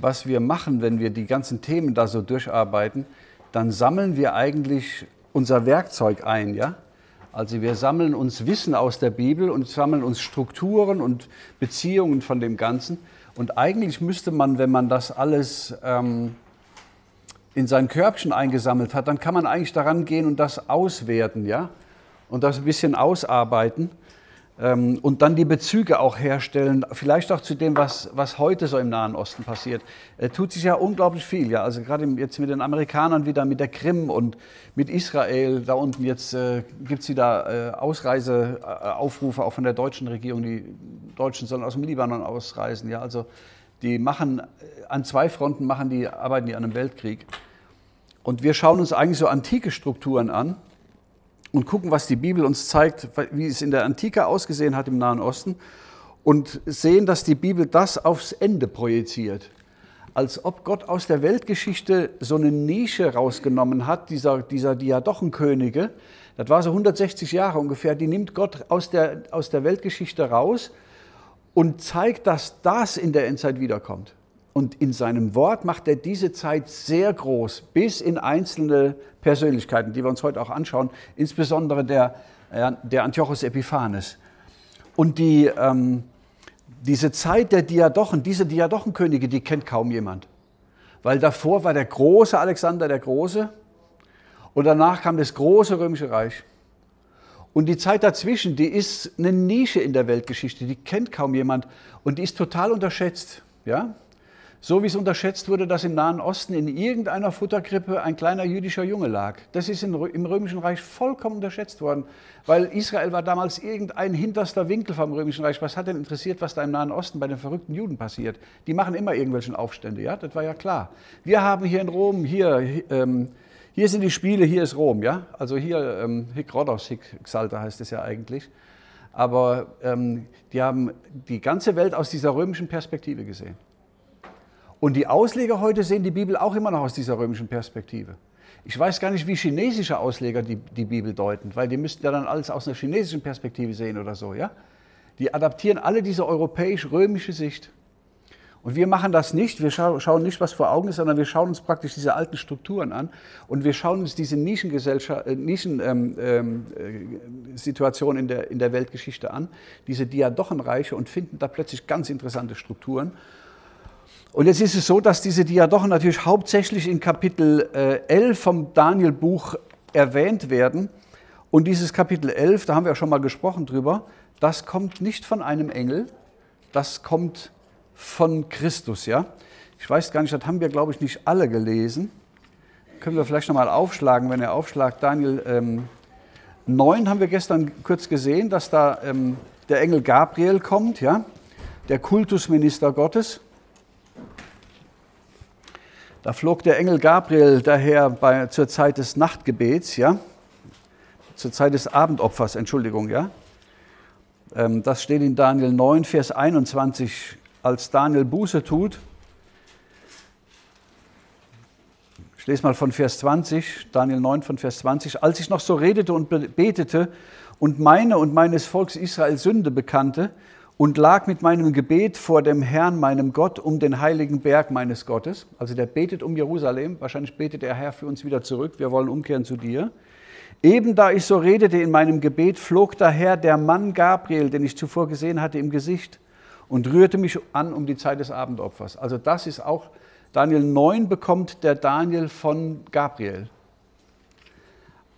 was wir machen, wenn wir die ganzen Themen da so durcharbeiten, dann sammeln wir eigentlich unser Werkzeug ein, ja? Also wir sammeln uns Wissen aus der Bibel und sammeln uns Strukturen und Beziehungen von dem Ganzen. Und eigentlich müsste man, wenn man das alles ähm, in sein Körbchen eingesammelt hat, dann kann man eigentlich daran gehen und das auswerten, ja? Und das ein bisschen ausarbeiten und dann die Bezüge auch herstellen, vielleicht auch zu dem, was, was heute so im Nahen Osten passiert. Äh, tut sich ja unglaublich viel, ja, also gerade jetzt mit den Amerikanern wieder, mit der Krim und mit Israel, da unten jetzt äh, gibt es wieder äh, Ausreiseaufrufe auch von der deutschen Regierung, die Deutschen sollen aus dem Libanon ausreisen, ja, also die machen, äh, an zwei Fronten machen die, arbeiten die an einem Weltkrieg. Und wir schauen uns eigentlich so antike Strukturen an, und gucken, was die Bibel uns zeigt, wie es in der Antike ausgesehen hat im Nahen Osten und sehen, dass die Bibel das aufs Ende projiziert. Als ob Gott aus der Weltgeschichte so eine Nische rausgenommen hat, dieser, dieser Diadochenkönige. Das war so 160 Jahre ungefähr. Die nimmt Gott aus der, aus der Weltgeschichte raus und zeigt, dass das in der Endzeit wiederkommt. Und in seinem Wort macht er diese Zeit sehr groß, bis in einzelne Persönlichkeiten, die wir uns heute auch anschauen, insbesondere der, der Antiochus Epiphanes. Und die, ähm, diese Zeit der Diadochen, diese Diadochenkönige, die kennt kaum jemand. Weil davor war der große Alexander der Große und danach kam das große römische Reich. Und die Zeit dazwischen, die ist eine Nische in der Weltgeschichte, die kennt kaum jemand und die ist total unterschätzt. Ja? So wie es unterschätzt wurde, dass im Nahen Osten in irgendeiner Futterkrippe ein kleiner jüdischer Junge lag. Das ist im Römischen Reich vollkommen unterschätzt worden, weil Israel war damals irgendein hinterster Winkel vom Römischen Reich. Was hat denn interessiert, was da im Nahen Osten bei den verrückten Juden passiert? Die machen immer irgendwelche Aufstände, ja, das war ja klar. Wir haben hier in Rom, hier, ähm, hier sind die Spiele, hier ist Rom, ja. Also hier, ähm, Hic Rhodos, Hic Xalta heißt es ja eigentlich. Aber ähm, die haben die ganze Welt aus dieser römischen Perspektive gesehen. Und die Ausleger heute sehen die Bibel auch immer noch aus dieser römischen Perspektive. Ich weiß gar nicht, wie chinesische Ausleger die, die Bibel deuten, weil die müssten ja dann alles aus einer chinesischen Perspektive sehen oder so. Ja? Die adaptieren alle diese europäisch-römische Sicht. Und wir machen das nicht, wir scha schauen nicht, was vor Augen ist, sondern wir schauen uns praktisch diese alten Strukturen an und wir schauen uns diese Nischengesellschaft, äh, Nischensituation ähm, ähm, in, der, in der Weltgeschichte an, diese Diadochenreiche und finden da plötzlich ganz interessante Strukturen. Und jetzt ist es so, dass diese Diadochen natürlich hauptsächlich in Kapitel 11 äh, vom Daniel-Buch erwähnt werden. Und dieses Kapitel 11, da haben wir ja schon mal gesprochen drüber, das kommt nicht von einem Engel, das kommt von Christus. Ja? Ich weiß gar nicht, das haben wir, glaube ich, nicht alle gelesen. Können wir vielleicht nochmal aufschlagen, wenn er aufschlagt. Daniel ähm, 9 haben wir gestern kurz gesehen, dass da ähm, der Engel Gabriel kommt, ja? der Kultusminister Gottes. Da flog der Engel Gabriel daher bei, zur Zeit des Nachtgebets, ja, zur Zeit des Abendopfers, Entschuldigung, ja. Ähm, das steht in Daniel 9, Vers 21, als Daniel Buße tut. Ich lese mal von Vers 20, Daniel 9 von Vers 20. Als ich noch so redete und betete und meine und meines Volks Israel Sünde bekannte und lag mit meinem Gebet vor dem Herrn, meinem Gott, um den heiligen Berg meines Gottes. Also der betet um Jerusalem. Wahrscheinlich betet der Herr für uns wieder zurück. Wir wollen umkehren zu dir. Eben da ich so redete in meinem Gebet, flog daher der Mann Gabriel, den ich zuvor gesehen hatte, im Gesicht und rührte mich an um die Zeit des Abendopfers. Also das ist auch, Daniel 9 bekommt der Daniel von Gabriel.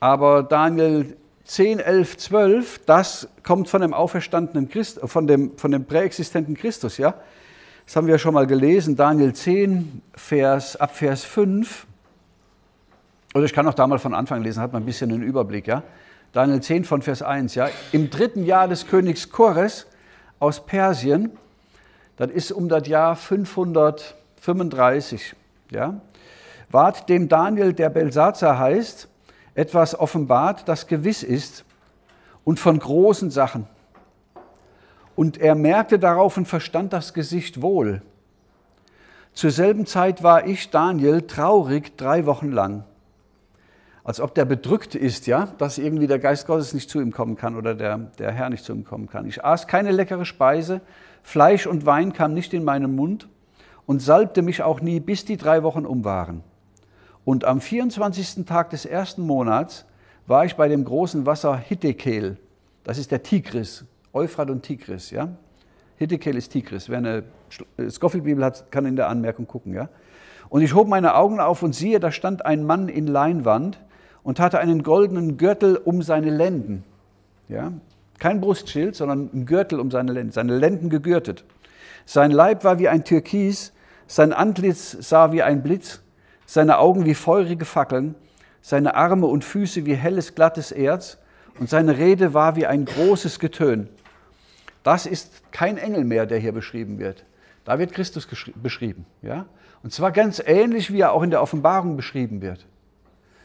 Aber Daniel 10, 11, 12, das kommt von dem auferstandenen Christ, von dem, von dem präexistenten Christus, ja. Das haben wir schon mal gelesen, Daniel 10, Vers, ab Vers 5. Oder ich kann auch da mal von Anfang lesen, hat man ein bisschen einen Überblick, ja. Daniel 10 von Vers 1, ja. Im dritten Jahr des Königs Chores aus Persien, das ist um das Jahr 535, ja, ward dem Daniel, der Belsazar heißt, etwas offenbart, das gewiss ist und von großen Sachen. Und er merkte darauf und verstand das Gesicht wohl. Zur selben Zeit war ich, Daniel, traurig drei Wochen lang. Als ob der bedrückt ist, ja, dass irgendwie der Geist Gottes nicht zu ihm kommen kann oder der, der Herr nicht zu ihm kommen kann. Ich aß keine leckere Speise, Fleisch und Wein kam nicht in meinen Mund und salbte mich auch nie, bis die drei Wochen um waren. Und am 24. Tag des ersten Monats war ich bei dem großen Wasser Hittekel. Das ist der Tigris, Euphrat und Tigris. Ja? Hittekel ist Tigris. Wer eine Scofield-Bibel hat, kann in der Anmerkung gucken. Ja? Und ich hob meine Augen auf und siehe, da stand ein Mann in Leinwand und hatte einen goldenen Gürtel um seine Lenden. Ja? Kein Brustschild, sondern ein Gürtel um seine Lenden, seine Lenden gegürtet. Sein Leib war wie ein Türkis, sein Antlitz sah wie ein Blitz, seine Augen wie feurige Fackeln, seine Arme und Füße wie helles, glattes Erz und seine Rede war wie ein großes Getön. Das ist kein Engel mehr, der hier beschrieben wird. Da wird Christus beschrieben. Ja? Und zwar ganz ähnlich, wie er auch in der Offenbarung beschrieben wird.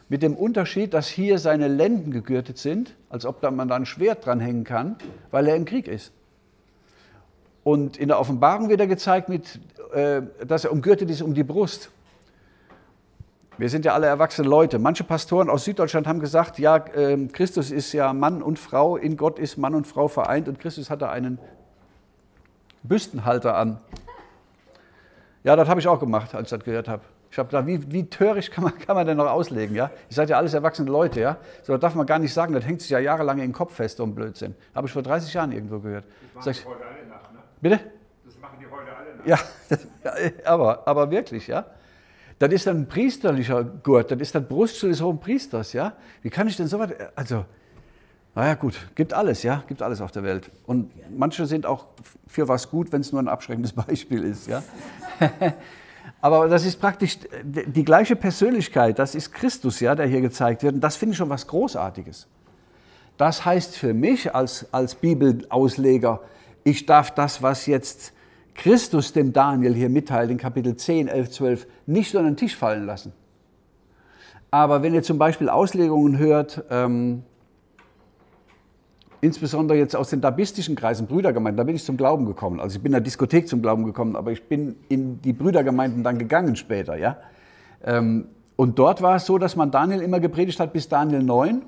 Mit dem Unterschied, dass hier seine Lenden gegürtet sind, als ob man da ein Schwert dranhängen kann, weil er im Krieg ist. Und in der Offenbarung wird er gezeigt, mit, äh, dass er umgürtet ist um die Brust. Wir sind ja alle erwachsene Leute. Manche Pastoren aus Süddeutschland haben gesagt, ja, äh, Christus ist ja Mann und Frau, in Gott ist Mann und Frau vereint und Christus hatte einen Büstenhalter an. Ja, das habe ich auch gemacht, als ich das gehört habe. Ich habe gedacht, wie, wie töricht kann man, kann man denn noch auslegen? Ja? Ihr seid ja alles erwachsene Leute, ja? So das darf man gar nicht sagen, das hängt sich ja jahrelang in den Kopf fest, so ein Blödsinn. Habe ich vor 30 Jahren irgendwo gehört. Das machen die heute alle nach, ne? Bitte? Das machen die heute alle nach. Ja, das, aber, aber wirklich, ja? Das ist ein priesterlicher Gurt, das ist das Brustschild des hohen Priesters, ja? Wie kann ich denn so was, also, naja gut, gibt alles, ja, gibt alles auf der Welt. Und manche sind auch für was gut, wenn es nur ein abschreckendes Beispiel ist, ja? Aber das ist praktisch die gleiche Persönlichkeit, das ist Christus, ja, der hier gezeigt wird. Und das finde ich schon was Großartiges. Das heißt für mich als, als Bibelausleger, ich darf das, was jetzt Christus dem Daniel hier mitteilt in Kapitel 10, 11, 12, nicht so an den Tisch fallen lassen. Aber wenn ihr zum Beispiel Auslegungen hört, ähm, insbesondere jetzt aus den dabistischen Kreisen, Brüdergemeinden, da bin ich zum Glauben gekommen. Also ich bin in der Diskothek zum Glauben gekommen, aber ich bin in die Brüdergemeinden dann gegangen später. Ja? Ähm, und dort war es so, dass man Daniel immer gepredigt hat bis Daniel 9,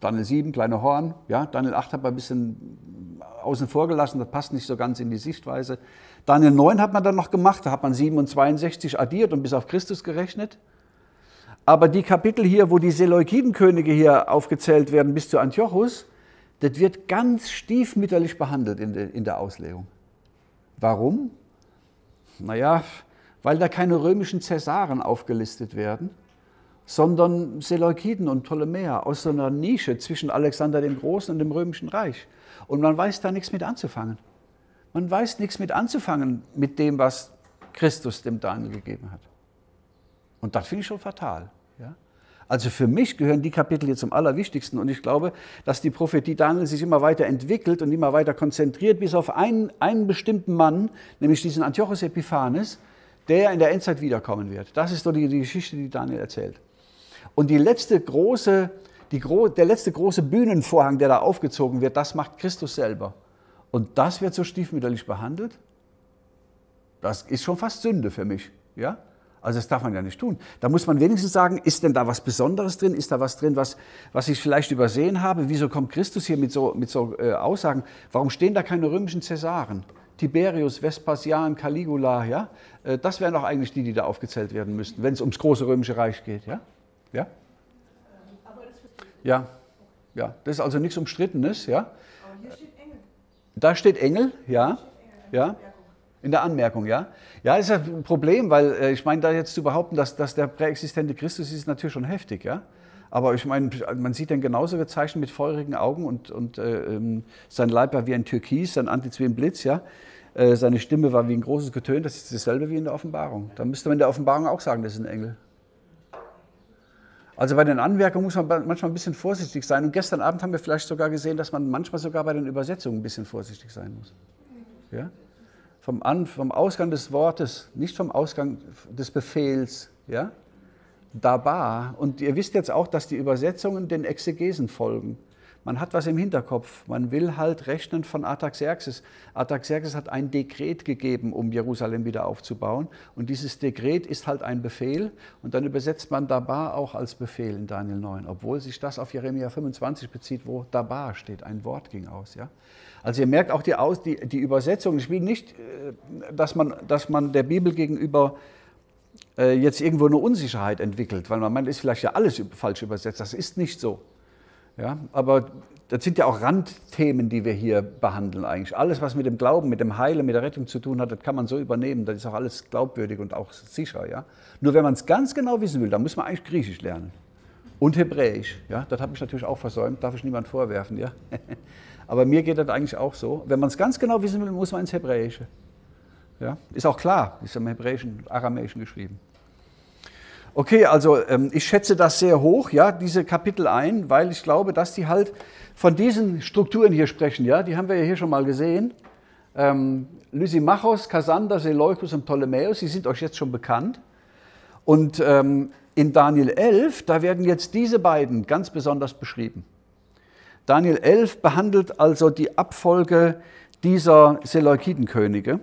Daniel 7, kleine Horn, ja? Daniel 8 hat man ein bisschen außen vor gelassen, das passt nicht so ganz in die Sichtweise. Daniel 9 hat man dann noch gemacht, da hat man 7 und 62 addiert und bis auf Christus gerechnet. Aber die Kapitel hier, wo die Seleukidenkönige hier aufgezählt werden bis zu Antiochus, das wird ganz stiefmütterlich behandelt in, de, in der Auslegung. Warum? Naja, weil da keine römischen Cäsaren aufgelistet werden, sondern Seleukiden und Ptolemäer aus so einer Nische zwischen Alexander dem Großen und dem Römischen Reich. Und man weiß da nichts mit anzufangen. Man weiß nichts mit anzufangen mit dem, was Christus dem Daniel gegeben hat. Und das finde ich schon fatal. Ja? Also für mich gehören die Kapitel hier zum Allerwichtigsten und ich glaube, dass die Prophetie Daniel sich immer weiter entwickelt und immer weiter konzentriert, bis auf einen, einen bestimmten Mann, nämlich diesen Antiochus Epiphanes, der in der Endzeit wiederkommen wird. Das ist doch die, die Geschichte, die Daniel erzählt. Und die letzte große, die, der letzte große Bühnenvorhang, der da aufgezogen wird, das macht Christus selber. Und das wird so stiefmütterlich behandelt. Das ist schon fast Sünde für mich. Ja? Also das darf man ja nicht tun. Da muss man wenigstens sagen, ist denn da was Besonderes drin? Ist da was drin, was, was ich vielleicht übersehen habe? Wieso kommt Christus hier mit so, mit so äh, Aussagen? Warum stehen da keine römischen Cäsaren? Tiberius, Vespasian, Caligula, ja? Äh, das wären doch eigentlich die, die da aufgezählt werden müssten, wenn es ums große römische Reich geht, ja? Ja? Ja, ja. Das ist also nichts Umstrittenes, ja? Aber hier steht. Da steht Engel, ja, ja. In der Anmerkung, ja. Ja, ist ein Problem, weil äh, ich meine, da jetzt zu behaupten, dass, dass der präexistente Christus ist, ist natürlich schon heftig, ja. Aber ich meine, man sieht den genauso gezeichnet mit feurigen Augen und, und äh, ähm, sein Leib war wie ein Türkis, sein Antlitz wie ein Blitz, ja. Äh, seine Stimme war wie ein großes Getön, das ist dasselbe wie in der Offenbarung. Da müsste man in der Offenbarung auch sagen, das ist ein Engel. Also bei den Anmerkungen muss man manchmal ein bisschen vorsichtig sein. Und gestern Abend haben wir vielleicht sogar gesehen, dass man manchmal sogar bei den Übersetzungen ein bisschen vorsichtig sein muss. Ja? vom, An, vom Ausgang des Wortes, nicht vom Ausgang des Befehls. Ja? Daba. Und ihr wisst jetzt auch, dass die Übersetzungen den Exegesen folgen. Man hat was im Hinterkopf. Man will halt rechnen von Artaxerxes. Artaxerxes hat ein Dekret gegeben, um Jerusalem wieder aufzubauen. Und dieses Dekret ist halt ein Befehl. Und dann übersetzt man Dabar auch als Befehl in Daniel 9, obwohl sich das auf Jeremia 25 bezieht, wo Dabar steht. Ein Wort ging aus. Ja? Also ihr merkt auch die, Aus, die, die Übersetzung. Ich will nicht, äh, dass man, dass man der Bibel gegenüber äh, jetzt irgendwo eine Unsicherheit entwickelt, weil man meint, ist vielleicht ja alles falsch übersetzt. Das ist nicht so. Ja, aber das sind ja auch Randthemen, die wir hier behandeln eigentlich. Alles, was mit dem Glauben, mit dem Heilen, mit der Rettung zu tun hat, das kann man so übernehmen. Das ist auch alles glaubwürdig und auch sicher. Ja? Nur wenn man es ganz genau wissen will, dann muss man eigentlich Griechisch lernen. Und Hebräisch. Ja? Das habe ich natürlich auch versäumt, darf ich niemand vorwerfen. Ja? Aber mir geht das eigentlich auch so. Wenn man es ganz genau wissen will, muss man ins Hebräische. Ja? Ist auch klar, ist im Hebräischen, Aramäischen geschrieben. Okay, also ähm, ich schätze das sehr hoch, ja, diese Kapitel ein, weil ich glaube, dass die halt von diesen Strukturen hier sprechen, ja, die haben wir ja hier schon mal gesehen. Ähm, Lysimachos, Kassander, Seleukus und Ptolemäus, die sind euch jetzt schon bekannt. Und ähm, in Daniel 11, da werden jetzt diese beiden ganz besonders beschrieben. Daniel 11 behandelt also die Abfolge dieser Seleukidenkönige.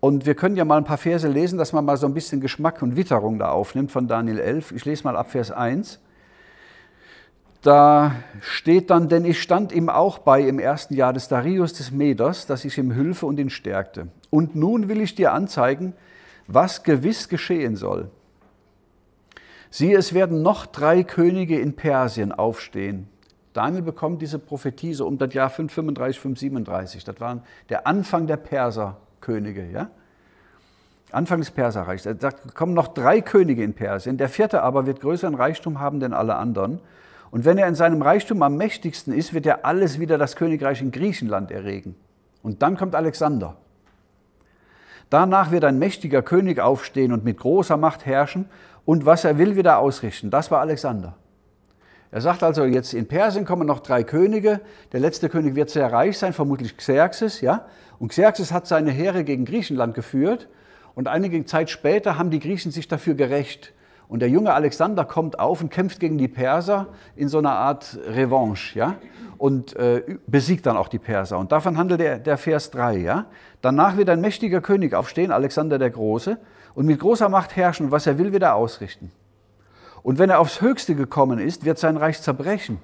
Und wir können ja mal ein paar Verse lesen, dass man mal so ein bisschen Geschmack und Witterung da aufnimmt von Daniel 11. Ich lese mal ab Vers 1. Da steht dann, denn ich stand ihm auch bei im ersten Jahr des Darius des Meders, dass ich ihm hülfe und ihn stärkte. Und nun will ich dir anzeigen, was gewiss geschehen soll. Siehe, es werden noch drei Könige in Persien aufstehen. Daniel bekommt diese Prophetie so um das Jahr 535, 537. Das war der Anfang der Perser. Könige, ja? Anfang des Perserreichs. Er sagt, kommen noch drei Könige in Persien. Der vierte aber wird größeren Reichtum haben denn alle anderen. Und wenn er in seinem Reichtum am mächtigsten ist, wird er alles wieder das Königreich in Griechenland erregen. Und dann kommt Alexander. Danach wird ein mächtiger König aufstehen und mit großer Macht herrschen und was er will, wieder ausrichten. Das war Alexander. Er sagt also, jetzt in Persien kommen noch drei Könige. Der letzte König wird sehr reich sein, vermutlich Xerxes, ja. Und Xerxes hat seine Heere gegen Griechenland geführt. Und einige Zeit später haben die Griechen sich dafür gerecht. Und der junge Alexander kommt auf und kämpft gegen die Perser in so einer Art Revanche, ja. Und äh, besiegt dann auch die Perser. Und davon handelt der, der Vers 3, ja. Danach wird ein mächtiger König aufstehen, Alexander der Große, und mit großer Macht herrschen und was er will, wieder ausrichten. Und wenn er aufs Höchste gekommen ist, wird sein Reich zerbrechen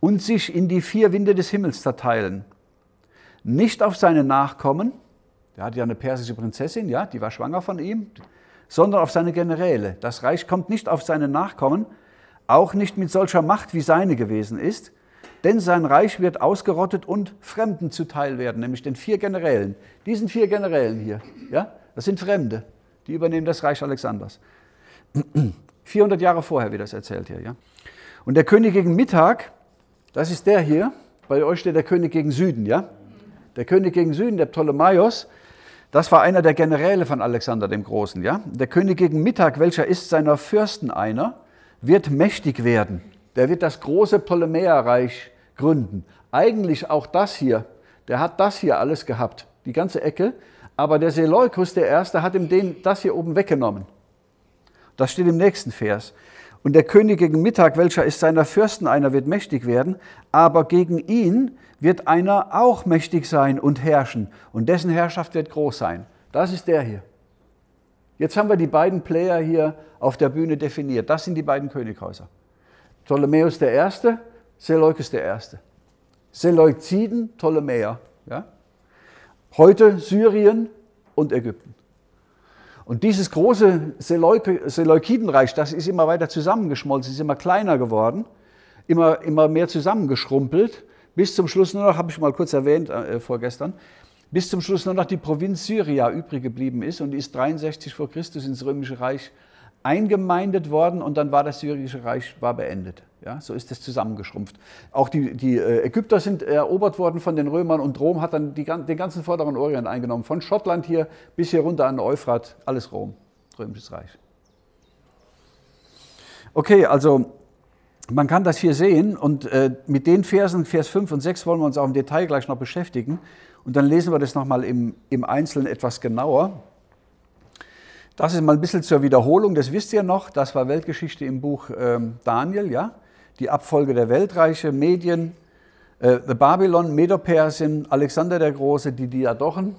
und sich in die vier Winde des Himmels zerteilen. Nicht auf seine Nachkommen, der hatte ja eine persische Prinzessin, ja, die war schwanger von ihm, sondern auf seine Generäle. Das Reich kommt nicht auf seine Nachkommen, auch nicht mit solcher Macht, wie seine gewesen ist, denn sein Reich wird ausgerottet und Fremden zuteil werden, nämlich den vier Generälen. Diesen vier Generälen hier, ja, das sind Fremde, die übernehmen das Reich Alexanders. 400 Jahre vorher wird das erzählt hier. Ja? Und der König gegen Mittag, das ist der hier, bei euch steht der König gegen Süden. Ja? Der König gegen Süden, der Ptolemaios, das war einer der Generäle von Alexander dem Großen. Ja? Der König gegen Mittag, welcher ist seiner Fürsten einer, wird mächtig werden. Der wird das große Ptolemäerreich gründen. Eigentlich auch das hier, der hat das hier alles gehabt, die ganze Ecke. Aber der Seleukus, der Erste, hat ihm den, das hier oben weggenommen. Das steht im nächsten Vers. Und der König gegen Mittag, welcher ist seiner Fürsten einer, wird mächtig werden, aber gegen ihn wird einer auch mächtig sein und herrschen, und dessen Herrschaft wird groß sein. Das ist der hier. Jetzt haben wir die beiden Player hier auf der Bühne definiert. Das sind die beiden Könighäuser. Ptolemäus der Erste, Seleukos der Erste. Seleukiden, Ptolemäer. Ja? Heute Syrien und Ägypten. Und dieses große Seleukidenreich, das ist immer weiter zusammengeschmolzen, ist immer kleiner geworden, immer, immer mehr zusammengeschrumpelt, bis zum Schluss nur noch, habe ich mal kurz erwähnt äh, vorgestern, bis zum Schluss nur noch die Provinz Syria übrig geblieben ist und die ist 63 vor Christus ins Römische Reich eingemeindet worden und dann war das syrische Reich war beendet. Ja, so ist es zusammengeschrumpft. Auch die, die äh, Ägypter sind erobert worden von den Römern und Rom hat dann die, den ganzen vorderen Orient eingenommen. Von Schottland hier bis hier runter an den Euphrat, alles Rom, Römisches Reich. Okay, also man kann das hier sehen und äh, mit den Versen, Vers 5 und 6 wollen wir uns auch im Detail gleich noch beschäftigen. Und dann lesen wir das nochmal im, im Einzelnen etwas genauer. Das ist mal ein bisschen zur Wiederholung, das wisst ihr noch, das war Weltgeschichte im Buch ähm, Daniel, ja. die Abfolge der Weltreiche, Medien, äh, Babylon, Medopersien, Alexander der Große, die Diadochen,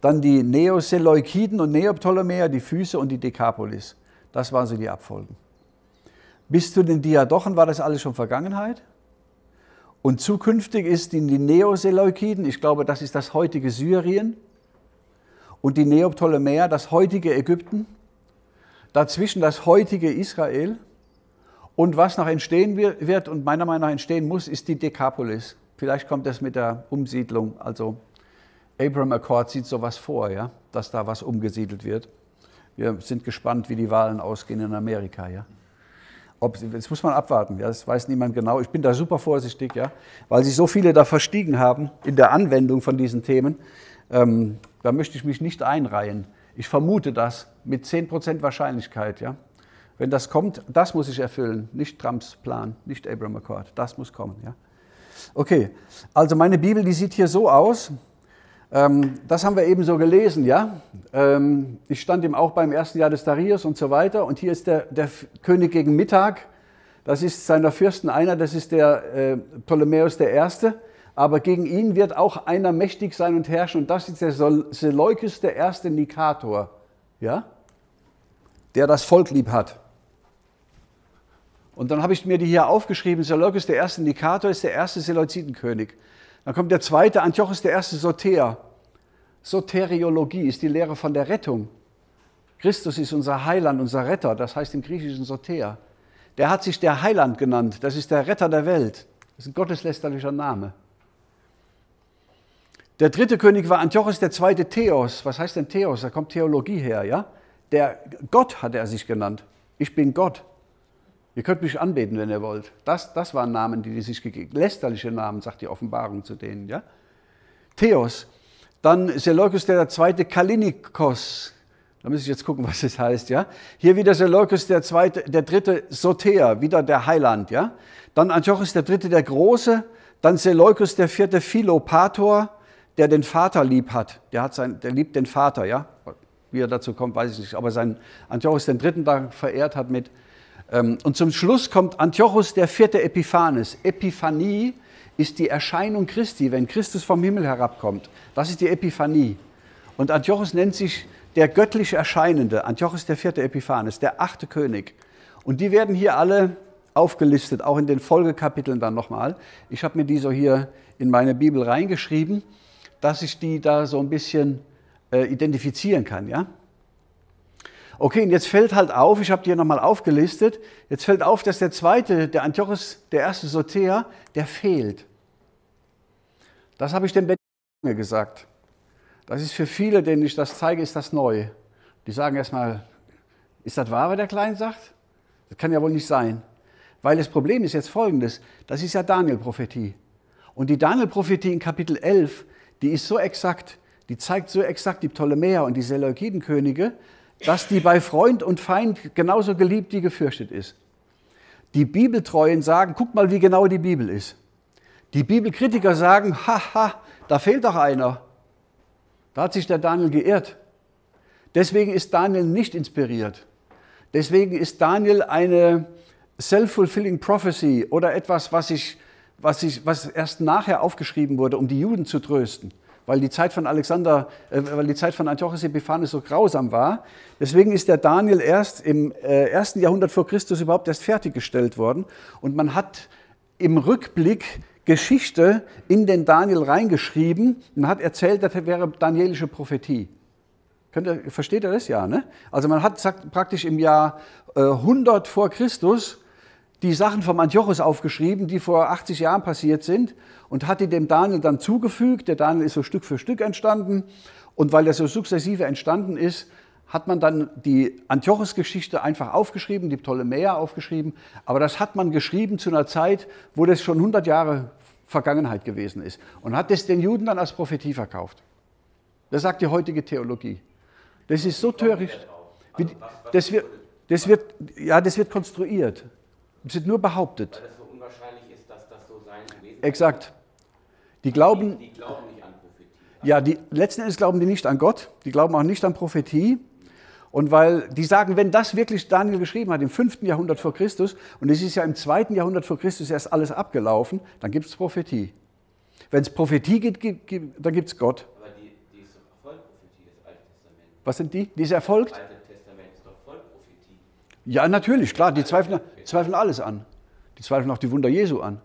dann die Neoseleukiden und Neoptolemäer, die Füße und die Dekapolis. Das waren so die Abfolgen. Bis zu den Diadochen war das alles schon Vergangenheit. Und zukünftig ist die Neoseleukiden, ich glaube, das ist das heutige Syrien, und die Neoptolemäer, das heutige Ägypten, dazwischen das heutige Israel. Und was noch entstehen wird und meiner Meinung nach entstehen muss, ist die Dekapolis. Vielleicht kommt das mit der Umsiedlung. Also Abraham Accord sieht sowas vor, ja, dass da was umgesiedelt wird. Wir sind gespannt, wie die Wahlen ausgehen in Amerika. Ja. Ob, das muss man abwarten, ja, das weiß niemand genau. Ich bin da super vorsichtig, ja, weil sich so viele da verstiegen haben in der Anwendung von diesen Themen. Ähm, da möchte ich mich nicht einreihen. Ich vermute das mit 10% Wahrscheinlichkeit. Ja? Wenn das kommt, das muss ich erfüllen, nicht Trumps Plan, nicht Abraham Accord. Das muss kommen. Ja? Okay, also meine Bibel, die sieht hier so aus. Ähm, das haben wir eben so gelesen, ja. Ähm, ich stand ihm auch beim ersten Jahr des Darius und so weiter. Und hier ist der, der König gegen Mittag. Das ist seiner Fürsten einer, das ist der äh, Ptolemäus der aber gegen ihn wird auch einer mächtig sein und herrschen und das ist der der erste Nikator, ja? der das Volk lieb hat. Und dann habe ich mir die hier aufgeschrieben, der erste Nikator, ist der erste Seleuzitenkönig. Dann kommt der zweite, Antiochus, der erste. Soteriologie ist die Lehre von der Rettung. Christus ist unser Heiland, unser Retter, das heißt im Griechischen Soter. Der hat sich der Heiland genannt, das ist der Retter der Welt. Das ist ein gotteslästerlicher Name. Der dritte König war Antiochus zweite Theos. Was heißt denn Theos? Da kommt Theologie her, ja? Der Gott hat er sich genannt. Ich bin Gott. Ihr könnt mich anbeten, wenn ihr wollt. Das, das waren Namen, die die sich gegeben Lästerliche Namen, sagt die Offenbarung zu denen, ja? Theos. Dann Seleukos der zweite Kalinikos. Da muss ich jetzt gucken, was das heißt, ja? Hier wieder Seleukos der zweite, der dritte Soter, wieder der Heiland, ja? Dann Antiochus der dritte der Große. Dann Seleukos der vierte Philopator der den Vater lieb hat. Der, hat sein, der liebt den Vater, ja. Wie er dazu kommt, weiß ich nicht. Aber sein Antiochus den Dritten da verehrt hat mit. Ähm, und zum Schluss kommt Antiochus der vierte Epiphanes. Epiphanie ist die Erscheinung Christi, wenn Christus vom Himmel herabkommt. Das ist die Epiphanie. Und Antiochus nennt sich der göttlich Erscheinende. Antiochus der vierte Epiphanes, der achte König. Und die werden hier alle aufgelistet, auch in den Folgekapiteln dann nochmal. Ich habe mir die so hier in meine Bibel reingeschrieben dass ich die da so ein bisschen äh, identifizieren kann. Ja? Okay, und jetzt fällt halt auf, ich habe die hier nochmal aufgelistet, jetzt fällt auf, dass der zweite, der Antiochus, der erste Soter, der fehlt. Das habe ich dem Benjamin gesagt. Das ist für viele, denen ich das zeige, ist das neu. Die sagen erstmal, ist das wahr, was der Klein sagt? Das kann ja wohl nicht sein. Weil das Problem ist jetzt folgendes, das ist ja Daniel-Prophetie. Und die Daniel-Prophetie in Kapitel 11, die ist so exakt, die zeigt so exakt die Ptolemäer und die Seleukidenkönige, dass die bei Freund und Feind genauso geliebt wie gefürchtet ist. Die Bibeltreuen sagen, guck mal, wie genau die Bibel ist. Die Bibelkritiker sagen, haha, da fehlt doch einer. Da hat sich der Daniel geirrt. Deswegen ist Daniel nicht inspiriert. Deswegen ist Daniel eine self-fulfilling prophecy oder etwas, was sich was, ich, was erst nachher aufgeschrieben wurde, um die Juden zu trösten, weil die Zeit von Alexander, äh, weil die Zeit von Antiochus Epiphanes so grausam war. Deswegen ist der Daniel erst im äh, ersten Jahrhundert vor Christus überhaupt erst fertiggestellt worden. Und man hat im Rückblick Geschichte in den Daniel reingeschrieben und hat erzählt, das wäre danielische Prophetie. Ihr, versteht ihr das ja? Ne? Also man hat sagt, praktisch im Jahr äh, 100 vor Christus die Sachen vom Antiochus aufgeschrieben, die vor 80 Jahren passiert sind und hat die dem Daniel dann zugefügt. Der Daniel ist so Stück für Stück entstanden und weil er so sukzessive entstanden ist, hat man dann die Antiochus-Geschichte einfach aufgeschrieben, die Ptolemäer aufgeschrieben, aber das hat man geschrieben zu einer Zeit, wo das schon 100 Jahre Vergangenheit gewesen ist und hat es den Juden dann als Prophetie verkauft. Das sagt die heutige Theologie. Das ist so töricht. Das wird, das wird, ja, das wird konstruiert. Es wird nur behauptet. Weil es so unwahrscheinlich ist, dass das so sein gewesen ist. Exakt. Die glauben, die, die glauben nicht an Prophetie. Ja, die, letzten Endes glauben die nicht an Gott, die glauben auch nicht an Prophetie. Und weil die sagen, wenn das wirklich Daniel geschrieben hat im 5. Jahrhundert vor Christus und es ist ja im 2. Jahrhundert vor Christus erst alles abgelaufen, dann gibt es Prophetie. Wenn es Prophetie gibt, gibt dann gibt es Gott. Aber die, die ist Erfolgprophetie des Alten Testaments. Was sind die? Die ist erfolgt? Das Alte Testament ist doch Vollprophetie. Ja, natürlich, klar. Die zweifeln, zweifeln alles an. Die zweifeln auch die Wunder Jesu an.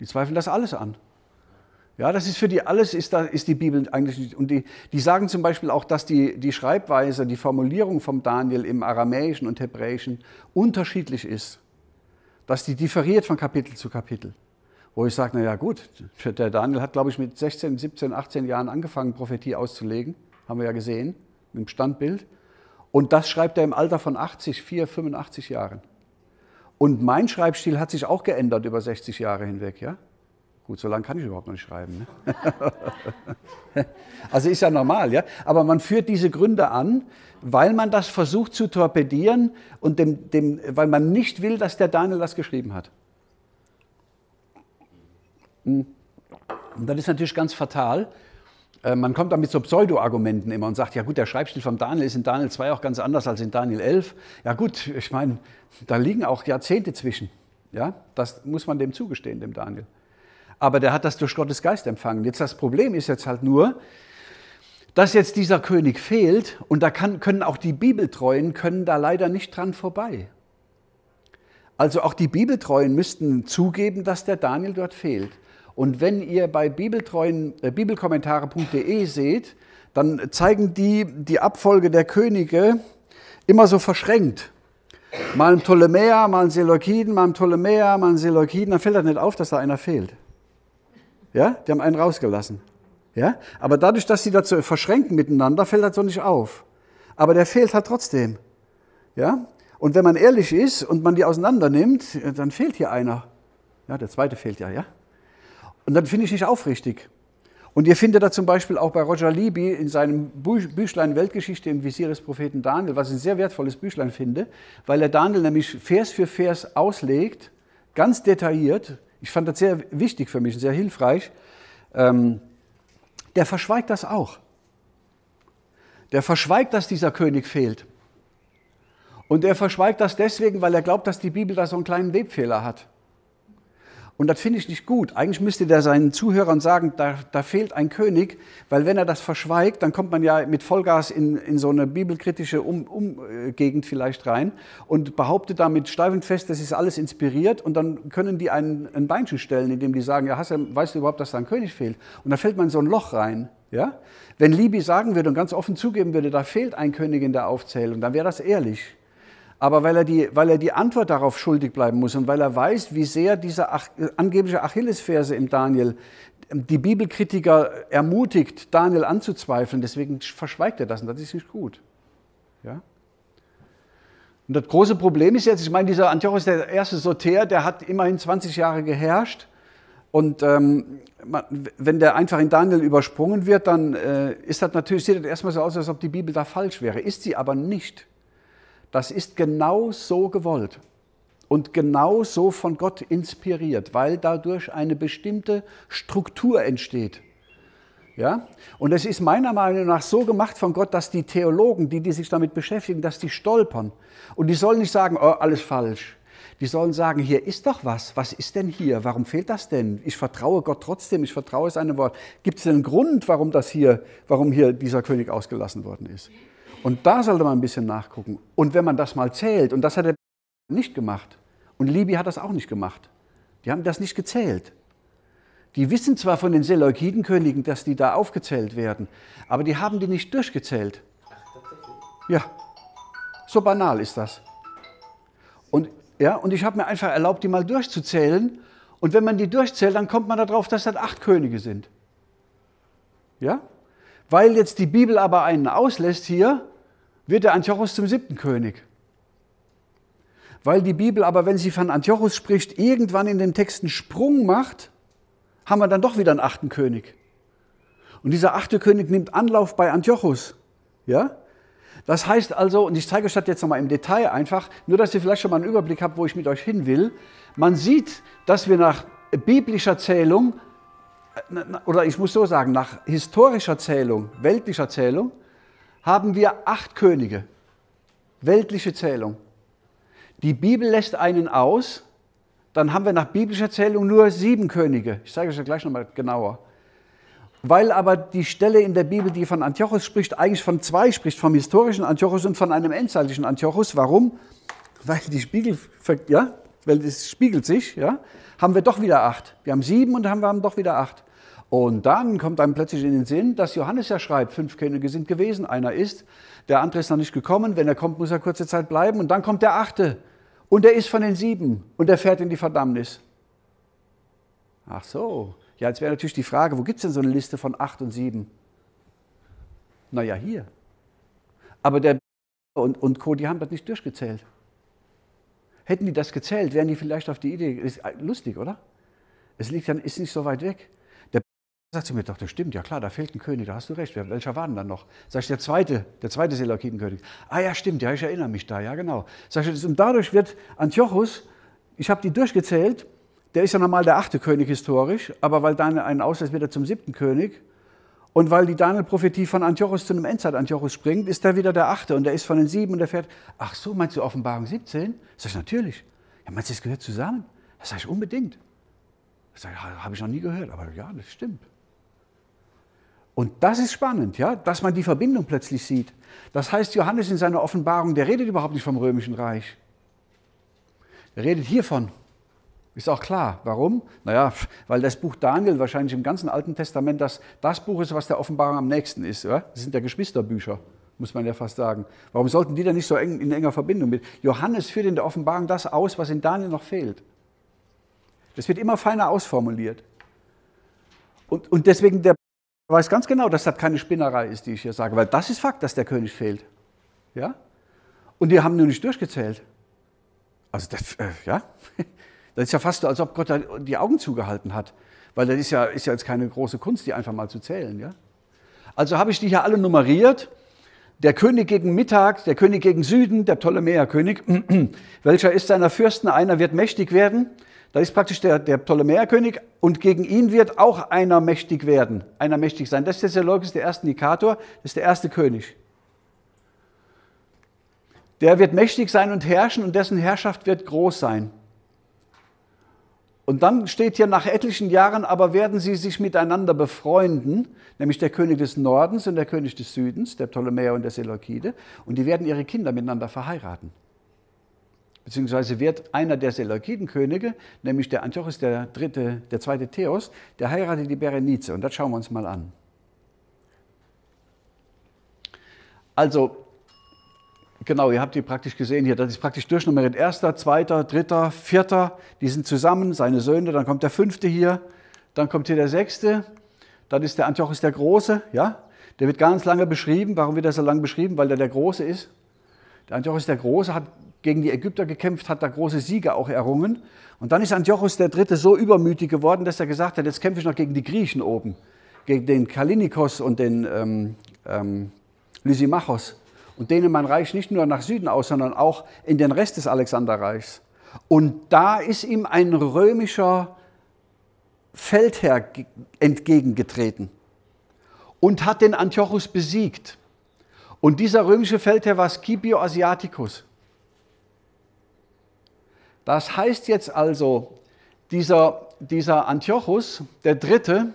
Die zweifeln das alles an. Ja, das ist für die alles, ist, da, ist die Bibel eigentlich nicht. Und die, die sagen zum Beispiel auch, dass die, die Schreibweise, die Formulierung vom Daniel im Aramäischen und Hebräischen unterschiedlich ist. Dass die differiert von Kapitel zu Kapitel. Wo ich sage, naja gut, der Daniel hat, glaube ich, mit 16, 17, 18 Jahren angefangen, Prophetie auszulegen. Haben wir ja gesehen, mit dem Standbild. Und das schreibt er im Alter von 80, 4, 85 Jahren. Und mein Schreibstil hat sich auch geändert über 60 Jahre hinweg, ja. Gut, so lange kann ich überhaupt noch nicht schreiben. Ne? also ist ja normal, ja. Aber man führt diese Gründe an, weil man das versucht zu torpedieren und dem, dem, weil man nicht will, dass der Daniel das geschrieben hat. Hm. Und das ist natürlich ganz fatal. Äh, man kommt dann mit so Pseudo-Argumenten immer und sagt, ja gut, der Schreibstil von Daniel ist in Daniel 2 auch ganz anders als in Daniel 11. Ja gut, ich meine, da liegen auch Jahrzehnte zwischen. Ja, das muss man dem zugestehen, dem Daniel aber der hat das durch Gottes Geist empfangen. Jetzt das Problem ist jetzt halt nur, dass jetzt dieser König fehlt und da kann, können auch die Bibeltreuen können da leider nicht dran vorbei. Also auch die Bibeltreuen müssten zugeben, dass der Daniel dort fehlt. Und wenn ihr bei Bibeltreuen, äh, bibelkommentare.de seht, dann zeigen die die Abfolge der Könige immer so verschränkt. Mal ein Ptolemäer, mal ein Seleukiden, mal ein Ptolemäer, mal ein Seleukiden, dann fällt das nicht auf, dass da einer fehlt. Ja, die haben einen rausgelassen. Ja, aber dadurch, dass sie dazu verschränken miteinander, fällt das so nicht auf. Aber der fehlt halt trotzdem. Ja, und wenn man ehrlich ist und man die auseinander nimmt, dann fehlt hier einer. Ja, der zweite fehlt ja, ja. Und dann finde ich nicht aufrichtig. Und ihr findet da zum Beispiel auch bei Roger Libby in seinem Büchlein Weltgeschichte im Visier des Propheten Daniel, was ich ein sehr wertvolles Büchlein finde, weil er Daniel nämlich Vers für Vers auslegt, ganz detailliert, ich fand das sehr wichtig für mich, sehr hilfreich, ähm, der verschweigt das auch. Der verschweigt, dass dieser König fehlt. Und er verschweigt das deswegen, weil er glaubt, dass die Bibel da so einen kleinen Webfehler hat. Und das finde ich nicht gut. Eigentlich müsste der seinen Zuhörern sagen, da, da, fehlt ein König, weil wenn er das verschweigt, dann kommt man ja mit Vollgas in, in so eine bibelkritische um, um, Gegend vielleicht rein und behauptet damit steif und fest, das ist alles inspiriert und dann können die ein, ein Beinchen stellen, indem die sagen, ja, hast du, weißt du überhaupt, dass da ein König fehlt? Und da fällt man in so ein Loch rein. Ja? Wenn Libi sagen würde und ganz offen zugeben würde, da fehlt ein König in der Aufzählung, dann wäre das ehrlich aber weil er, die, weil er die Antwort darauf schuldig bleiben muss und weil er weiß, wie sehr diese Ach, angebliche Achillesferse im Daniel die Bibelkritiker ermutigt, Daniel anzuzweifeln. Deswegen verschweigt er das und das ist nicht gut. Ja? Und das große Problem ist jetzt, ich meine, dieser Antiochus, der erste Soter, der hat immerhin 20 Jahre geherrscht. Und ähm, wenn der einfach in Daniel übersprungen wird, dann äh, ist das natürlich, sieht das erstmal so aus, als ob die Bibel da falsch wäre. Ist sie aber nicht. Das ist genau so gewollt und genau so von Gott inspiriert, weil dadurch eine bestimmte Struktur entsteht. Ja? Und es ist meiner Meinung nach so gemacht von Gott, dass die Theologen, die, die sich damit beschäftigen, dass die stolpern. Und die sollen nicht sagen, oh, alles falsch. Die sollen sagen, hier ist doch was. Was ist denn hier? Warum fehlt das denn? Ich vertraue Gott trotzdem, ich vertraue seinem Wort. Gibt es einen Grund, warum das hier, warum hier dieser König ausgelassen worden ist? Und da sollte man ein bisschen nachgucken. Und wenn man das mal zählt, und das hat er nicht gemacht, und Libi hat das auch nicht gemacht, die haben das nicht gezählt. Die wissen zwar von den Seleukidenkönigen, dass die da aufgezählt werden, aber die haben die nicht durchgezählt. Ja, so banal ist das. Und, ja, und ich habe mir einfach erlaubt, die mal durchzuzählen. Und wenn man die durchzählt, dann kommt man darauf, dass das acht Könige sind. Ja? Weil jetzt die Bibel aber einen auslässt hier, wird der Antiochus zum siebten König. Weil die Bibel aber, wenn sie von Antiochus spricht, irgendwann in den Texten Sprung macht, haben wir dann doch wieder einen achten König. Und dieser achte König nimmt Anlauf bei Antiochus. Ja? Das heißt also, und ich zeige euch das jetzt nochmal im Detail einfach, nur dass ihr vielleicht schon mal einen Überblick habt, wo ich mit euch hin will. Man sieht, dass wir nach biblischer Zählung, äh, oder ich muss so sagen, nach historischer Zählung, weltlicher Zählung, haben wir acht Könige. Weltliche Zählung. Die Bibel lässt einen aus, dann haben wir nach biblischer Zählung nur sieben Könige. Ich zeige euch das gleich nochmal genauer. Weil aber die Stelle in der Bibel, die von Antiochus spricht, eigentlich von zwei spricht, vom historischen Antiochus und von einem endzeitlichen Antiochus. Warum? Weil die Spiegel, ja, weil es spiegelt sich, ja, haben wir doch wieder acht. Wir haben sieben und haben wir haben doch wieder acht. Und dann kommt einem plötzlich in den Sinn, dass Johannes ja schreibt, fünf Könige sind gewesen, einer ist, der andere ist noch nicht gekommen, wenn er kommt, muss er kurze Zeit bleiben und dann kommt der achte und er ist von den sieben und er fährt in die Verdammnis. Ach so, ja, jetzt wäre natürlich die Frage, wo gibt es denn so eine Liste von acht und sieben? Naja, hier. Aber der und, und Co., die haben das nicht durchgezählt. Hätten die das gezählt, wären die vielleicht auf die Idee, ist lustig, oder? Es liegt dann, ist nicht so weit weg. Sagt zu mir, doch, das stimmt, ja klar, da fehlt ein König, da hast du recht. Welcher war denn dann noch? Sag ich, der zweite, der zweite Selaukitenkönig. Ah ja, stimmt, ja, ich erinnere mich da, ja genau. Sag ich, und dadurch wird Antiochus, ich habe die durchgezählt, der ist ja normal der achte König historisch, aber weil Daniel einen auslässt, wird er zum siebten König. Und weil die Daniel-Prophetie von Antiochus zu einem Endzeit-Antiochus springt, ist er wieder der achte und der ist von den sieben und der fährt, ach so, meinst du Offenbarung 17? Sag ich, natürlich. Ja, meinst du, das gehört zusammen? Das sage ich unbedingt. Das habe ich noch nie gehört, aber ja, das stimmt. Und das ist spannend, ja, dass man die Verbindung plötzlich sieht. Das heißt, Johannes in seiner Offenbarung, der redet überhaupt nicht vom römischen Reich. Er redet hiervon. Ist auch klar. Warum? Naja, weil das Buch Daniel wahrscheinlich im ganzen Alten Testament das, das Buch ist, was der Offenbarung am nächsten ist. Ja? Das sind ja Geschwisterbücher, muss man ja fast sagen. Warum sollten die dann nicht so eng, in enger Verbindung mit? Johannes führt in der Offenbarung das aus, was in Daniel noch fehlt. Das wird immer feiner ausformuliert. Und, und deswegen, der weiß ganz genau, dass das keine Spinnerei ist, die ich hier sage, weil das ist Fakt, dass der König fehlt. Ja? Und die haben nur nicht durchgezählt. Also, das, äh, ja. Das ist ja fast so, als ob Gott die Augen zugehalten hat. Weil das ist ja, ist ja jetzt keine große Kunst, die einfach mal zu zählen. Ja? Also habe ich die hier alle nummeriert. Der König gegen Mittag, der König gegen Süden, der Ptolemäerkönig. Welcher ist seiner Fürsten? Einer wird mächtig werden. Da ist praktisch der, der Ptolemäerkönig und gegen ihn wird auch einer mächtig werden, einer mächtig sein. Das ist der Seleukos, der erste Nikator, das ist der erste König. Der wird mächtig sein und herrschen und dessen Herrschaft wird groß sein. Und dann steht hier, nach etlichen Jahren aber werden sie sich miteinander befreunden, nämlich der König des Nordens und der König des Südens, der Ptolemäer und der Seleukide, und die werden ihre Kinder miteinander verheiraten. Beziehungsweise wird einer der Seleukidenkönige, nämlich der Antiochus der, dritte, der zweite Theos, der heiratet die Berenice. Und das schauen wir uns mal an. Also Genau, ihr habt die praktisch gesehen hier. Das ist praktisch durchnummeriert. Erster, zweiter, dritter, vierter, die sind zusammen, seine Söhne. Dann kommt der fünfte hier. Dann kommt hier der sechste. Dann ist der Antiochus der Große. Ja? Der wird ganz lange beschrieben. Warum wird er so lange beschrieben? Weil der der Große ist. Der Antiochus der Große hat gegen die Ägypter gekämpft, hat da große Siege auch errungen. Und dann ist Antiochus Dritte so übermütig geworden, dass er gesagt hat, jetzt kämpfe ich noch gegen die Griechen oben. Gegen den Kalinikos und den ähm, ähm, Lysimachos und dehne mein Reich nicht nur nach Süden aus, sondern auch in den Rest des Alexanderreichs. Und da ist ihm ein römischer Feldherr entgegengetreten und hat den Antiochus besiegt. Und dieser römische Feldherr war Scipio Asiaticus. Das heißt jetzt also, dieser, dieser Antiochus, der Dritte,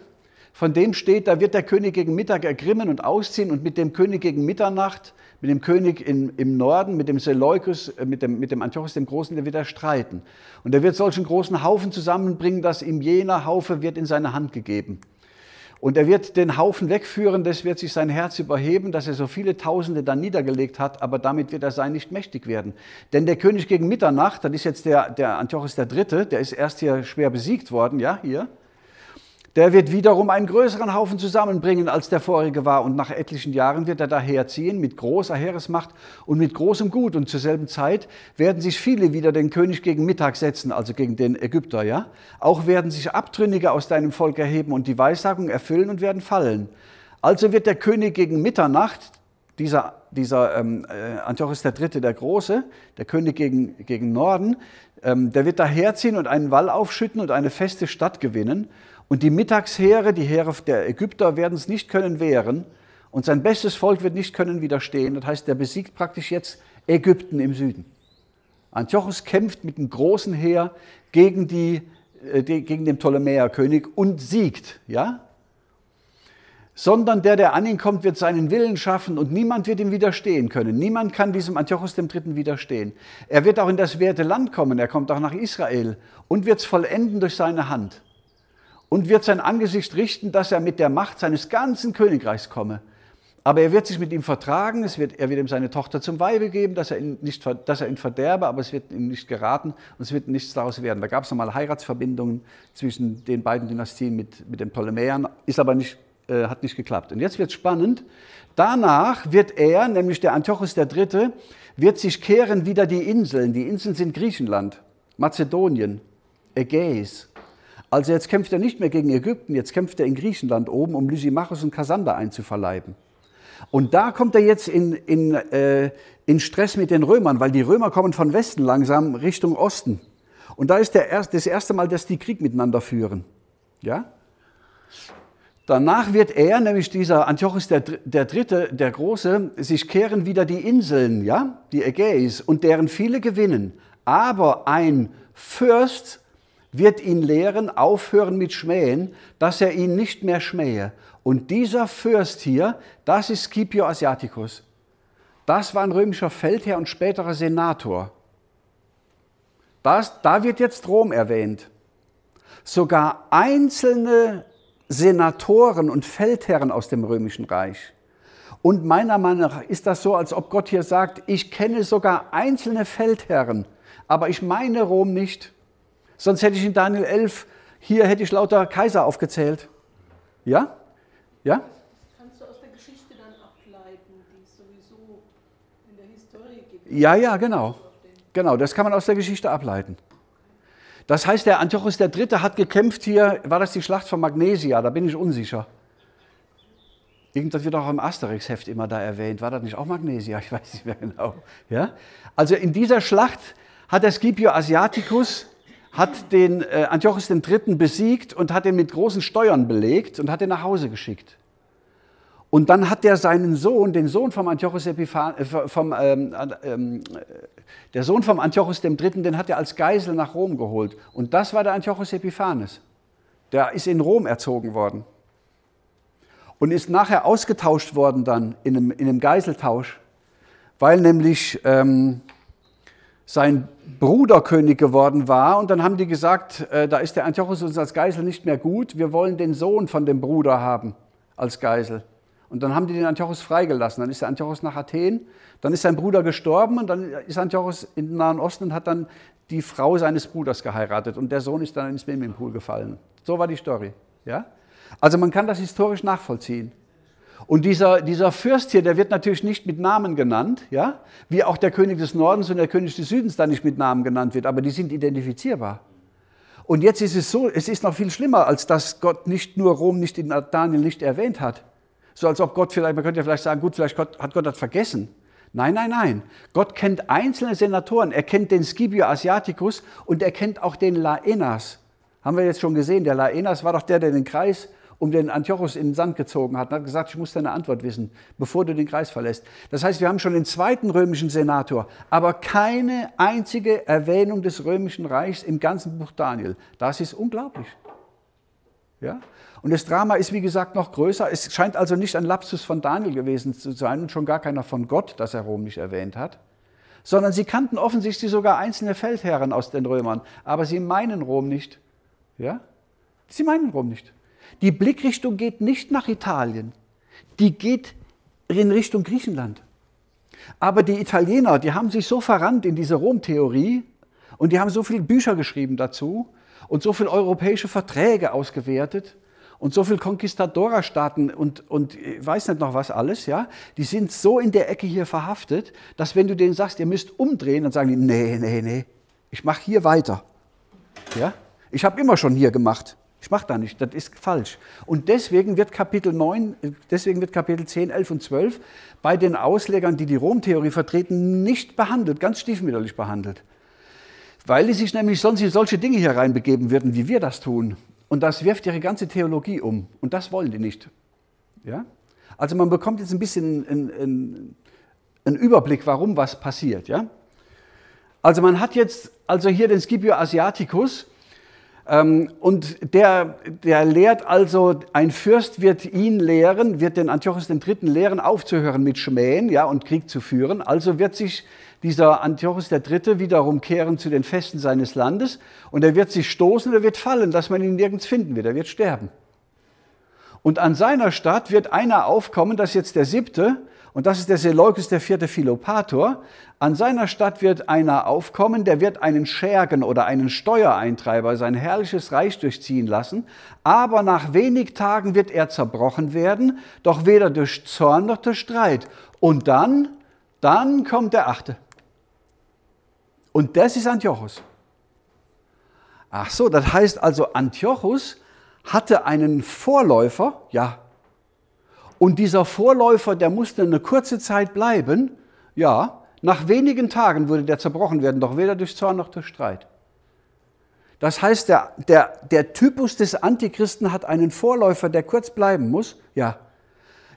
von dem steht, da wird der König gegen Mittag ergrimmen und ausziehen und mit dem König gegen Mitternacht mit dem König in, im Norden, mit dem Seleukus, äh, mit dem, mit dem Antiochus dem Großen, der wird er streiten. Und er wird solchen großen Haufen zusammenbringen, dass ihm jener Haufe wird in seine Hand gegeben. Und er wird den Haufen wegführen, das wird sich sein Herz überheben, dass er so viele Tausende dann niedergelegt hat, aber damit wird er sein nicht mächtig werden. Denn der König gegen Mitternacht, das ist jetzt der, der Antiochus der Dritte, der ist erst hier schwer besiegt worden, ja, hier der wird wiederum einen größeren Haufen zusammenbringen, als der vorige war. Und nach etlichen Jahren wird er daherziehen mit großer Heeresmacht und mit großem Gut. Und zur selben Zeit werden sich viele wieder den König gegen Mittag setzen, also gegen den Ägypter. Ja? Auch werden sich Abtrünnige aus deinem Volk erheben und die Weissagung erfüllen und werden fallen. Also wird der König gegen Mitternacht, dieser, dieser ähm, äh, Antiochus III., der Große, der König gegen, gegen Norden, ähm, der wird daherziehen und einen Wall aufschütten und eine feste Stadt gewinnen. Und die Mittagsheere, die Heere der Ägypter, werden es nicht können wehren. Und sein bestes Volk wird nicht können widerstehen. Das heißt, er besiegt praktisch jetzt Ägypten im Süden. Antiochus kämpft mit einem großen Heer gegen, die, äh, gegen den Ptolemäerkönig und siegt. Ja? Sondern der, der an ihn kommt, wird seinen Willen schaffen und niemand wird ihm widerstehen können. Niemand kann diesem Antiochus III. widerstehen. Er wird auch in das werte Land kommen, er kommt auch nach Israel und wird es vollenden durch seine Hand. Und wird sein Angesicht richten, dass er mit der Macht seines ganzen Königreichs komme. Aber er wird sich mit ihm vertragen, es wird, er wird ihm seine Tochter zum Weibe geben, dass er, ihn nicht, dass er ihn verderbe, aber es wird ihm nicht geraten und es wird nichts daraus werden. Da gab es nochmal Heiratsverbindungen zwischen den beiden Dynastien mit, mit den Ptolemäern, ist aber nicht, äh, hat nicht geklappt. Und jetzt wird es spannend. Danach wird er, nämlich der Antiochus III., wird sich kehren wieder die Inseln. Die Inseln sind Griechenland, Mazedonien, Ägäis. Also jetzt kämpft er nicht mehr gegen Ägypten, jetzt kämpft er in Griechenland oben, um Lysimachus und Kassander einzuverleiben. Und da kommt er jetzt in, in, äh, in Stress mit den Römern, weil die Römer kommen von Westen langsam Richtung Osten. Und da ist der erst, das erste Mal, dass die Krieg miteinander führen. Ja? Danach wird er, nämlich dieser Antiochus der, der Dritte, der Große, sich kehren wieder die Inseln, ja, die Ägäis, und deren viele gewinnen. Aber ein Fürst wird ihn lehren, aufhören mit Schmähen, dass er ihn nicht mehr schmähe. Und dieser Fürst hier, das ist Scipio Asiaticus. Das war ein römischer Feldherr und späterer Senator. Das, da wird jetzt Rom erwähnt. Sogar einzelne Senatoren und Feldherren aus dem römischen Reich. Und meiner Meinung nach ist das so, als ob Gott hier sagt, ich kenne sogar einzelne Feldherren, aber ich meine Rom nicht. Sonst hätte ich in Daniel 11, hier hätte ich lauter Kaiser aufgezählt. Ja? Ja? Kannst du aus der Geschichte dann ableiten, die es sowieso in der Historie gibt? Ja, ja, genau. Genau, das kann man aus der Geschichte ableiten. Das heißt, der Antiochus III. hat gekämpft hier, war das die Schlacht von Magnesia, da bin ich unsicher. Irgendwas wird auch im Asterix-Heft immer da erwähnt. War das nicht auch Magnesia? Ich weiß nicht mehr genau. Ja? Also in dieser Schlacht hat der Scipio Asiaticus hat den äh, Antiochus III. besiegt und hat ihn mit großen Steuern belegt und hat ihn nach Hause geschickt. Und dann hat er seinen Sohn, den Sohn vom Antiochus Epiphan, äh, vom, ähm, ähm, der Sohn vom Antiochus III., den hat er als Geisel nach Rom geholt. Und das war der Antiochus Epiphanes. Der ist in Rom erzogen worden. Und ist nachher ausgetauscht worden dann in einem, in einem Geiseltausch, weil nämlich ähm, sein Bruder König geworden war. Und dann haben die gesagt, äh, da ist der Antiochus uns als Geisel nicht mehr gut, wir wollen den Sohn von dem Bruder haben als Geisel. Und dann haben die den Antiochus freigelassen. Dann ist der Antiochus nach Athen, dann ist sein Bruder gestorben und dann ist Antiochus in den Nahen Osten und hat dann die Frau seines Bruders geheiratet und der Sohn ist dann ins Swimmingpool gefallen. So war die Story. Ja? Also man kann das historisch nachvollziehen. Und dieser, dieser Fürst hier, der wird natürlich nicht mit Namen genannt, ja? wie auch der König des Nordens und der König des Südens da nicht mit Namen genannt wird, aber die sind identifizierbar. Und jetzt ist es so, es ist noch viel schlimmer, als dass Gott nicht nur Rom nicht in Daniel nicht erwähnt hat. So als ob Gott vielleicht, man könnte ja vielleicht sagen, gut, vielleicht hat Gott das vergessen. Nein, nein, nein. Gott kennt einzelne Senatoren. Er kennt den Scipio Asiaticus und er kennt auch den Laenas. Haben wir jetzt schon gesehen. Der Laenas war doch der, der den Kreis um den Antiochus in den Sand gezogen hat und hat gesagt, ich muss deine Antwort wissen, bevor du den Kreis verlässt. Das heißt, wir haben schon den zweiten römischen Senator, aber keine einzige Erwähnung des römischen Reichs im ganzen Buch Daniel. Das ist unglaublich. Ja? Und das Drama ist, wie gesagt, noch größer. Es scheint also nicht ein Lapsus von Daniel gewesen zu sein und schon gar keiner von Gott, dass er Rom nicht erwähnt hat, sondern sie kannten offensichtlich sogar einzelne Feldherren aus den Römern, aber sie meinen Rom nicht. Ja? Sie meinen Rom nicht. Die Blickrichtung geht nicht nach Italien, die geht in Richtung Griechenland. Aber die Italiener, die haben sich so verrannt in diese Rom-Theorie und die haben so viele Bücher geschrieben dazu und so viele europäische Verträge ausgewertet und so viele Conquistadora-Staaten und, und ich weiß nicht noch was alles, ja, die sind so in der Ecke hier verhaftet, dass wenn du denen sagst, ihr müsst umdrehen, dann sagen die, nee, nee, nee, ich mache hier weiter. Ja? Ich habe immer schon hier gemacht. Ich mache da nicht, das ist falsch. Und deswegen wird Kapitel 9, deswegen wird Kapitel 10, 11 und 12 bei den Auslegern, die die Rom-Theorie vertreten, nicht behandelt, ganz stiefmütterlich behandelt. Weil die sich nämlich sonst in solche Dinge hier reinbegeben würden, wie wir das tun. Und das wirft ihre ganze Theologie um. Und das wollen die nicht. Ja? Also man bekommt jetzt ein bisschen einen, einen, einen Überblick, warum was passiert. Ja? Also man hat jetzt also hier den Scipio Asiaticus und der, der lehrt also, ein Fürst wird ihn lehren, wird den Antiochus III. lehren, aufzuhören mit Schmähen ja, und Krieg zu führen. Also wird sich dieser Antiochus III. wiederum kehren zu den Festen seines Landes und er wird sich stoßen, er wird fallen, dass man ihn nirgends finden wird, er wird sterben. Und an seiner Stadt wird einer aufkommen, das ist jetzt der siebte, und das ist der Seleukos, der vierte Philopator. An seiner Stadt wird einer aufkommen, der wird einen Schergen oder einen Steuereintreiber sein herrliches Reich durchziehen lassen. Aber nach wenig Tagen wird er zerbrochen werden, doch weder durch Zorn noch durch Streit. Und dann, dann kommt der achte. Und das ist Antiochus. Ach so, das heißt also, Antiochus hatte einen Vorläufer, ja, und dieser Vorläufer, der musste eine kurze Zeit bleiben. Ja, nach wenigen Tagen würde der zerbrochen werden, doch weder durch Zorn noch durch Streit. Das heißt, der, der, der Typus des Antichristen hat einen Vorläufer, der kurz bleiben muss. Ja.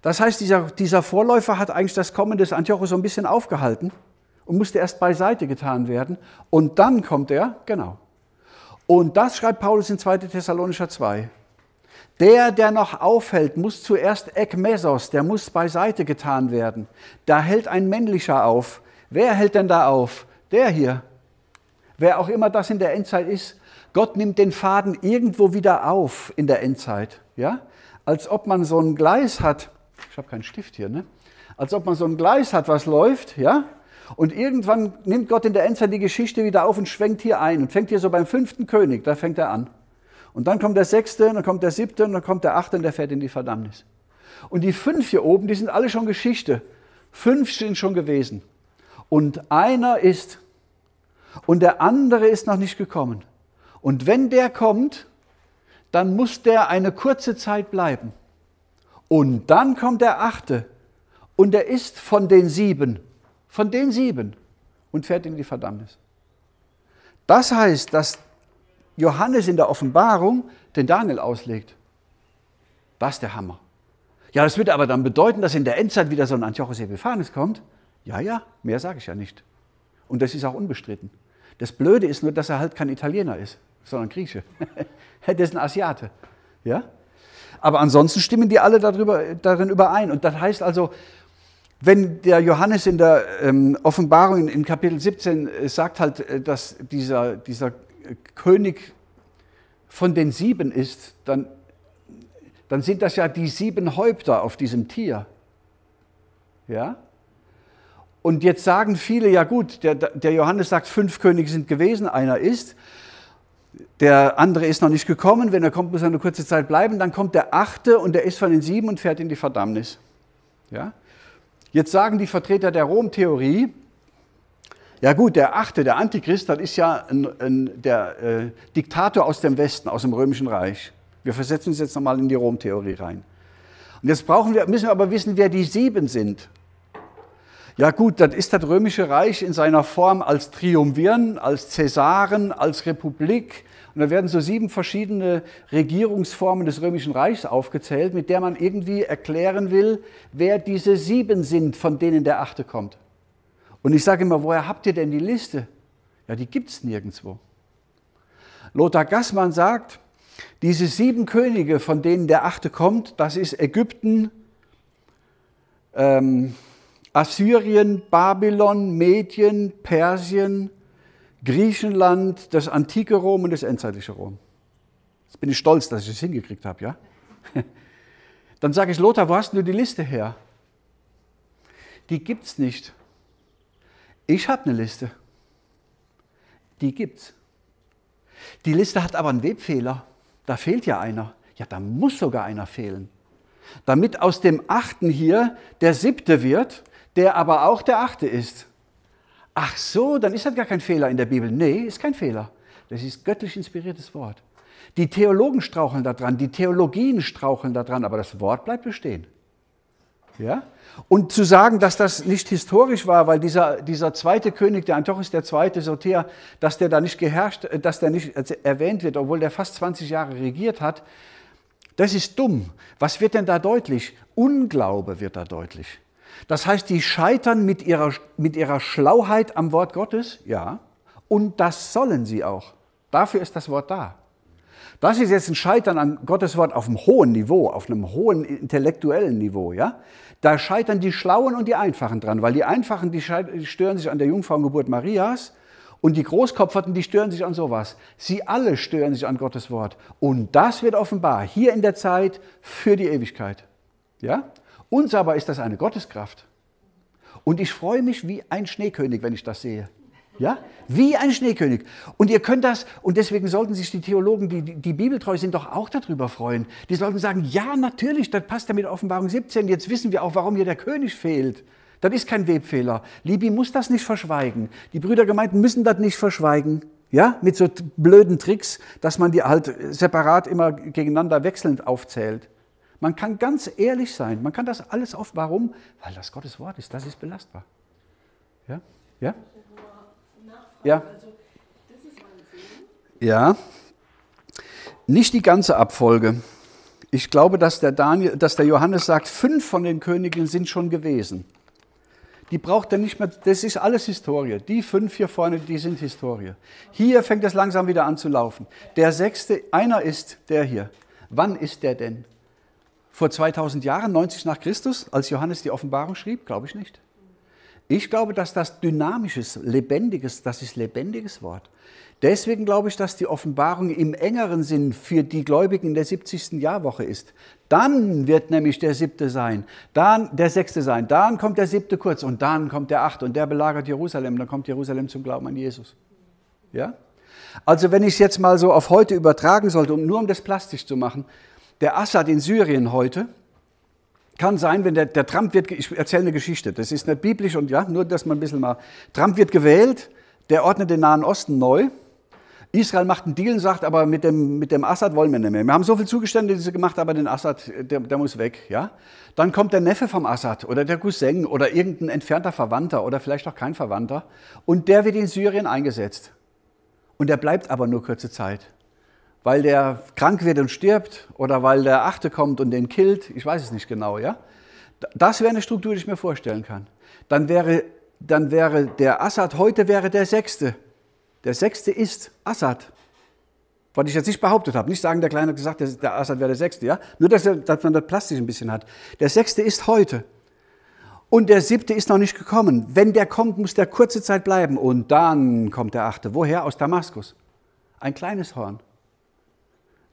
Das heißt, dieser, dieser Vorläufer hat eigentlich das Kommen des Antiochus so ein bisschen aufgehalten und musste erst beiseite getan werden. Und dann kommt er, genau. Und das schreibt Paulus in 2. Thessalonicher 2. Der, der noch aufhält, muss zuerst Ekmesos, der muss beiseite getan werden. Da hält ein männlicher auf. Wer hält denn da auf? Der hier. Wer auch immer das in der Endzeit ist. Gott nimmt den Faden irgendwo wieder auf in der Endzeit. Ja? Als ob man so ein Gleis hat. Ich habe keinen Stift hier, ne? Als ob man so ein Gleis hat, was läuft, ja? Und irgendwann nimmt Gott in der Endzeit die Geschichte wieder auf und schwenkt hier ein und fängt hier so beim fünften König, da fängt er an. Und dann kommt der sechste, dann kommt der siebte, und dann kommt der achte und der fährt in die Verdammnis. Und die fünf hier oben, die sind alle schon Geschichte. Fünf sind schon gewesen. Und einer ist. Und der andere ist noch nicht gekommen. Und wenn der kommt, dann muss der eine kurze Zeit bleiben. Und dann kommt der achte. Und er ist von den sieben. Von den sieben. Und fährt in die Verdammnis. Das heißt, dass Johannes in der Offenbarung den Daniel auslegt. Das ist der Hammer. Ja, das würde aber dann bedeuten, dass in der Endzeit wieder so ein Antiochus Epiphanes kommt. Ja, ja, mehr sage ich ja nicht. Und das ist auch unbestritten. Das Blöde ist nur, dass er halt kein Italiener ist, sondern Grieche. das ist ein Asiate. Ja? Aber ansonsten stimmen die alle darüber, darin überein. Und das heißt also, wenn der Johannes in der ähm, Offenbarung in Kapitel 17 äh, sagt halt, äh, dass dieser, dieser König von den sieben ist, dann, dann sind das ja die sieben Häupter auf diesem Tier. Ja? Und jetzt sagen viele, ja gut, der, der Johannes sagt, fünf Könige sind gewesen, einer ist. Der andere ist noch nicht gekommen, wenn er kommt, muss er eine kurze Zeit bleiben. Dann kommt der achte und der ist von den sieben und fährt in die Verdammnis. Ja? Jetzt sagen die Vertreter der Rom-Theorie, ja gut, der achte, der Antichrist, das ist ja ein, ein, der äh, Diktator aus dem Westen, aus dem Römischen Reich. Wir versetzen uns jetzt nochmal in die Rom-Theorie rein. Und jetzt brauchen wir, müssen wir aber wissen, wer die sieben sind. Ja gut, das ist das Römische Reich in seiner Form als Triumviren, als Cäsaren, als Republik. Und da werden so sieben verschiedene Regierungsformen des Römischen Reichs aufgezählt, mit der man irgendwie erklären will, wer diese sieben sind, von denen der achte kommt. Und ich sage immer, woher habt ihr denn die Liste? Ja, die gibt es nirgendwo. Lothar Gassmann sagt, diese sieben Könige, von denen der achte kommt, das ist Ägypten, ähm, Assyrien, Babylon, Medien, Persien, Griechenland, das antike Rom und das endzeitliche Rom. Jetzt bin ich stolz, dass ich das hingekriegt habe, ja? Dann sage ich, Lothar, wo hast du die Liste her? Die gibt es nicht. Ich habe eine Liste. Die gibt's. Die Liste hat aber einen Webfehler. Da fehlt ja einer. Ja, da muss sogar einer fehlen. Damit aus dem Achten hier der Siebte wird, der aber auch der Achte ist. Ach so, dann ist das gar kein Fehler in der Bibel. Nee, ist kein Fehler. Das ist göttlich inspiriertes Wort. Die Theologen straucheln daran, die Theologien straucheln daran, aber das Wort bleibt bestehen. Ja? Und zu sagen, dass das nicht historisch war, weil dieser, dieser zweite König, der Antiochus der zweite Soter, dass der da nicht geherrscht, dass der nicht erwähnt wird, obwohl der fast 20 Jahre regiert hat, Das ist dumm. Was wird denn da deutlich? Unglaube wird da deutlich. Das heißt, die scheitern mit ihrer, mit ihrer Schlauheit am Wort Gottes, ja, und das sollen sie auch. Dafür ist das Wort da. Das ist jetzt ein Scheitern an Gottes Wort auf einem hohen Niveau, auf einem hohen intellektuellen Niveau, ja. Da scheitern die Schlauen und die Einfachen dran, weil die Einfachen, die stören sich an der Jungfrauengeburt Marias und die Großkopferten, die stören sich an sowas. Sie alle stören sich an Gottes Wort. Und das wird offenbar hier in der Zeit für die Ewigkeit. Ja? Uns aber ist das eine Gotteskraft. Und ich freue mich wie ein Schneekönig, wenn ich das sehe. Ja? Wie ein Schneekönig. Und ihr könnt das, und deswegen sollten sich die Theologen, die, die bibeltreu sind, doch auch darüber freuen. Die sollten sagen, ja, natürlich, das passt ja mit Offenbarung 17. Jetzt wissen wir auch, warum hier der König fehlt. Das ist kein Webfehler. Libi muss das nicht verschweigen. Die Brüdergemeinden müssen das nicht verschweigen. Ja, mit so blöden Tricks, dass man die halt separat immer gegeneinander wechselnd aufzählt. Man kann ganz ehrlich sein. Man kann das alles auf. Warum? Weil das Gottes Wort ist. Das ist belastbar. Ja? Ja? Ja. Ja. Nicht die ganze Abfolge. Ich glaube, dass der, Daniel, dass der Johannes sagt, fünf von den Königen sind schon gewesen. Die braucht er nicht mehr, das ist alles Historie. Die fünf hier vorne, die sind Historie. Hier fängt es langsam wieder an zu laufen. Der sechste, einer ist der hier. Wann ist der denn? Vor 2000 Jahren, 90 nach Christus, als Johannes die Offenbarung schrieb? Glaube ich nicht. Ich glaube, dass das dynamisches, lebendiges, das ist lebendiges Wort. Deswegen glaube ich, dass die Offenbarung im engeren Sinn für die Gläubigen in der 70. Jahrwoche ist. Dann wird nämlich der siebte sein, dann der sechste sein, dann kommt der siebte kurz und dann kommt der achte und der belagert Jerusalem, dann kommt Jerusalem zum Glauben an Jesus. Ja? Also wenn ich es jetzt mal so auf heute übertragen sollte, um nur um das plastisch zu machen, der Assad in Syrien heute, kann sein, wenn der, der Trump wird, ich erzähle eine Geschichte, das ist nicht biblisch und ja, nur, dass man ein bisschen mal, Trump wird gewählt, der ordnet den Nahen Osten neu, Israel macht einen Deal und sagt, aber mit dem, mit dem Assad wollen wir nicht mehr. Wir haben so viel Zugeständnisse gemacht, aber den Assad, der, der muss weg. Ja? Dann kommt der Neffe vom Assad oder der Cousin oder irgendein entfernter Verwandter oder vielleicht auch kein Verwandter und der wird in Syrien eingesetzt. Und der bleibt aber nur kurze Zeit weil der krank wird und stirbt oder weil der Achte kommt und den killt, ich weiß es nicht genau, ja. Das wäre eine Struktur, die ich mir vorstellen kann. Dann wäre, dann wäre der Assad heute wäre der Sechste. Der Sechste ist Assad. Was ich jetzt nicht behauptet habe. Nicht sagen, der Kleine hat gesagt, der Assad wäre der Sechste, ja. Nur, dass, dass man das plastisch ein bisschen hat. Der Sechste ist heute. Und der Siebte ist noch nicht gekommen. Wenn der kommt, muss der kurze Zeit bleiben. Und dann kommt der Achte. Woher? Aus Damaskus. Ein kleines Horn.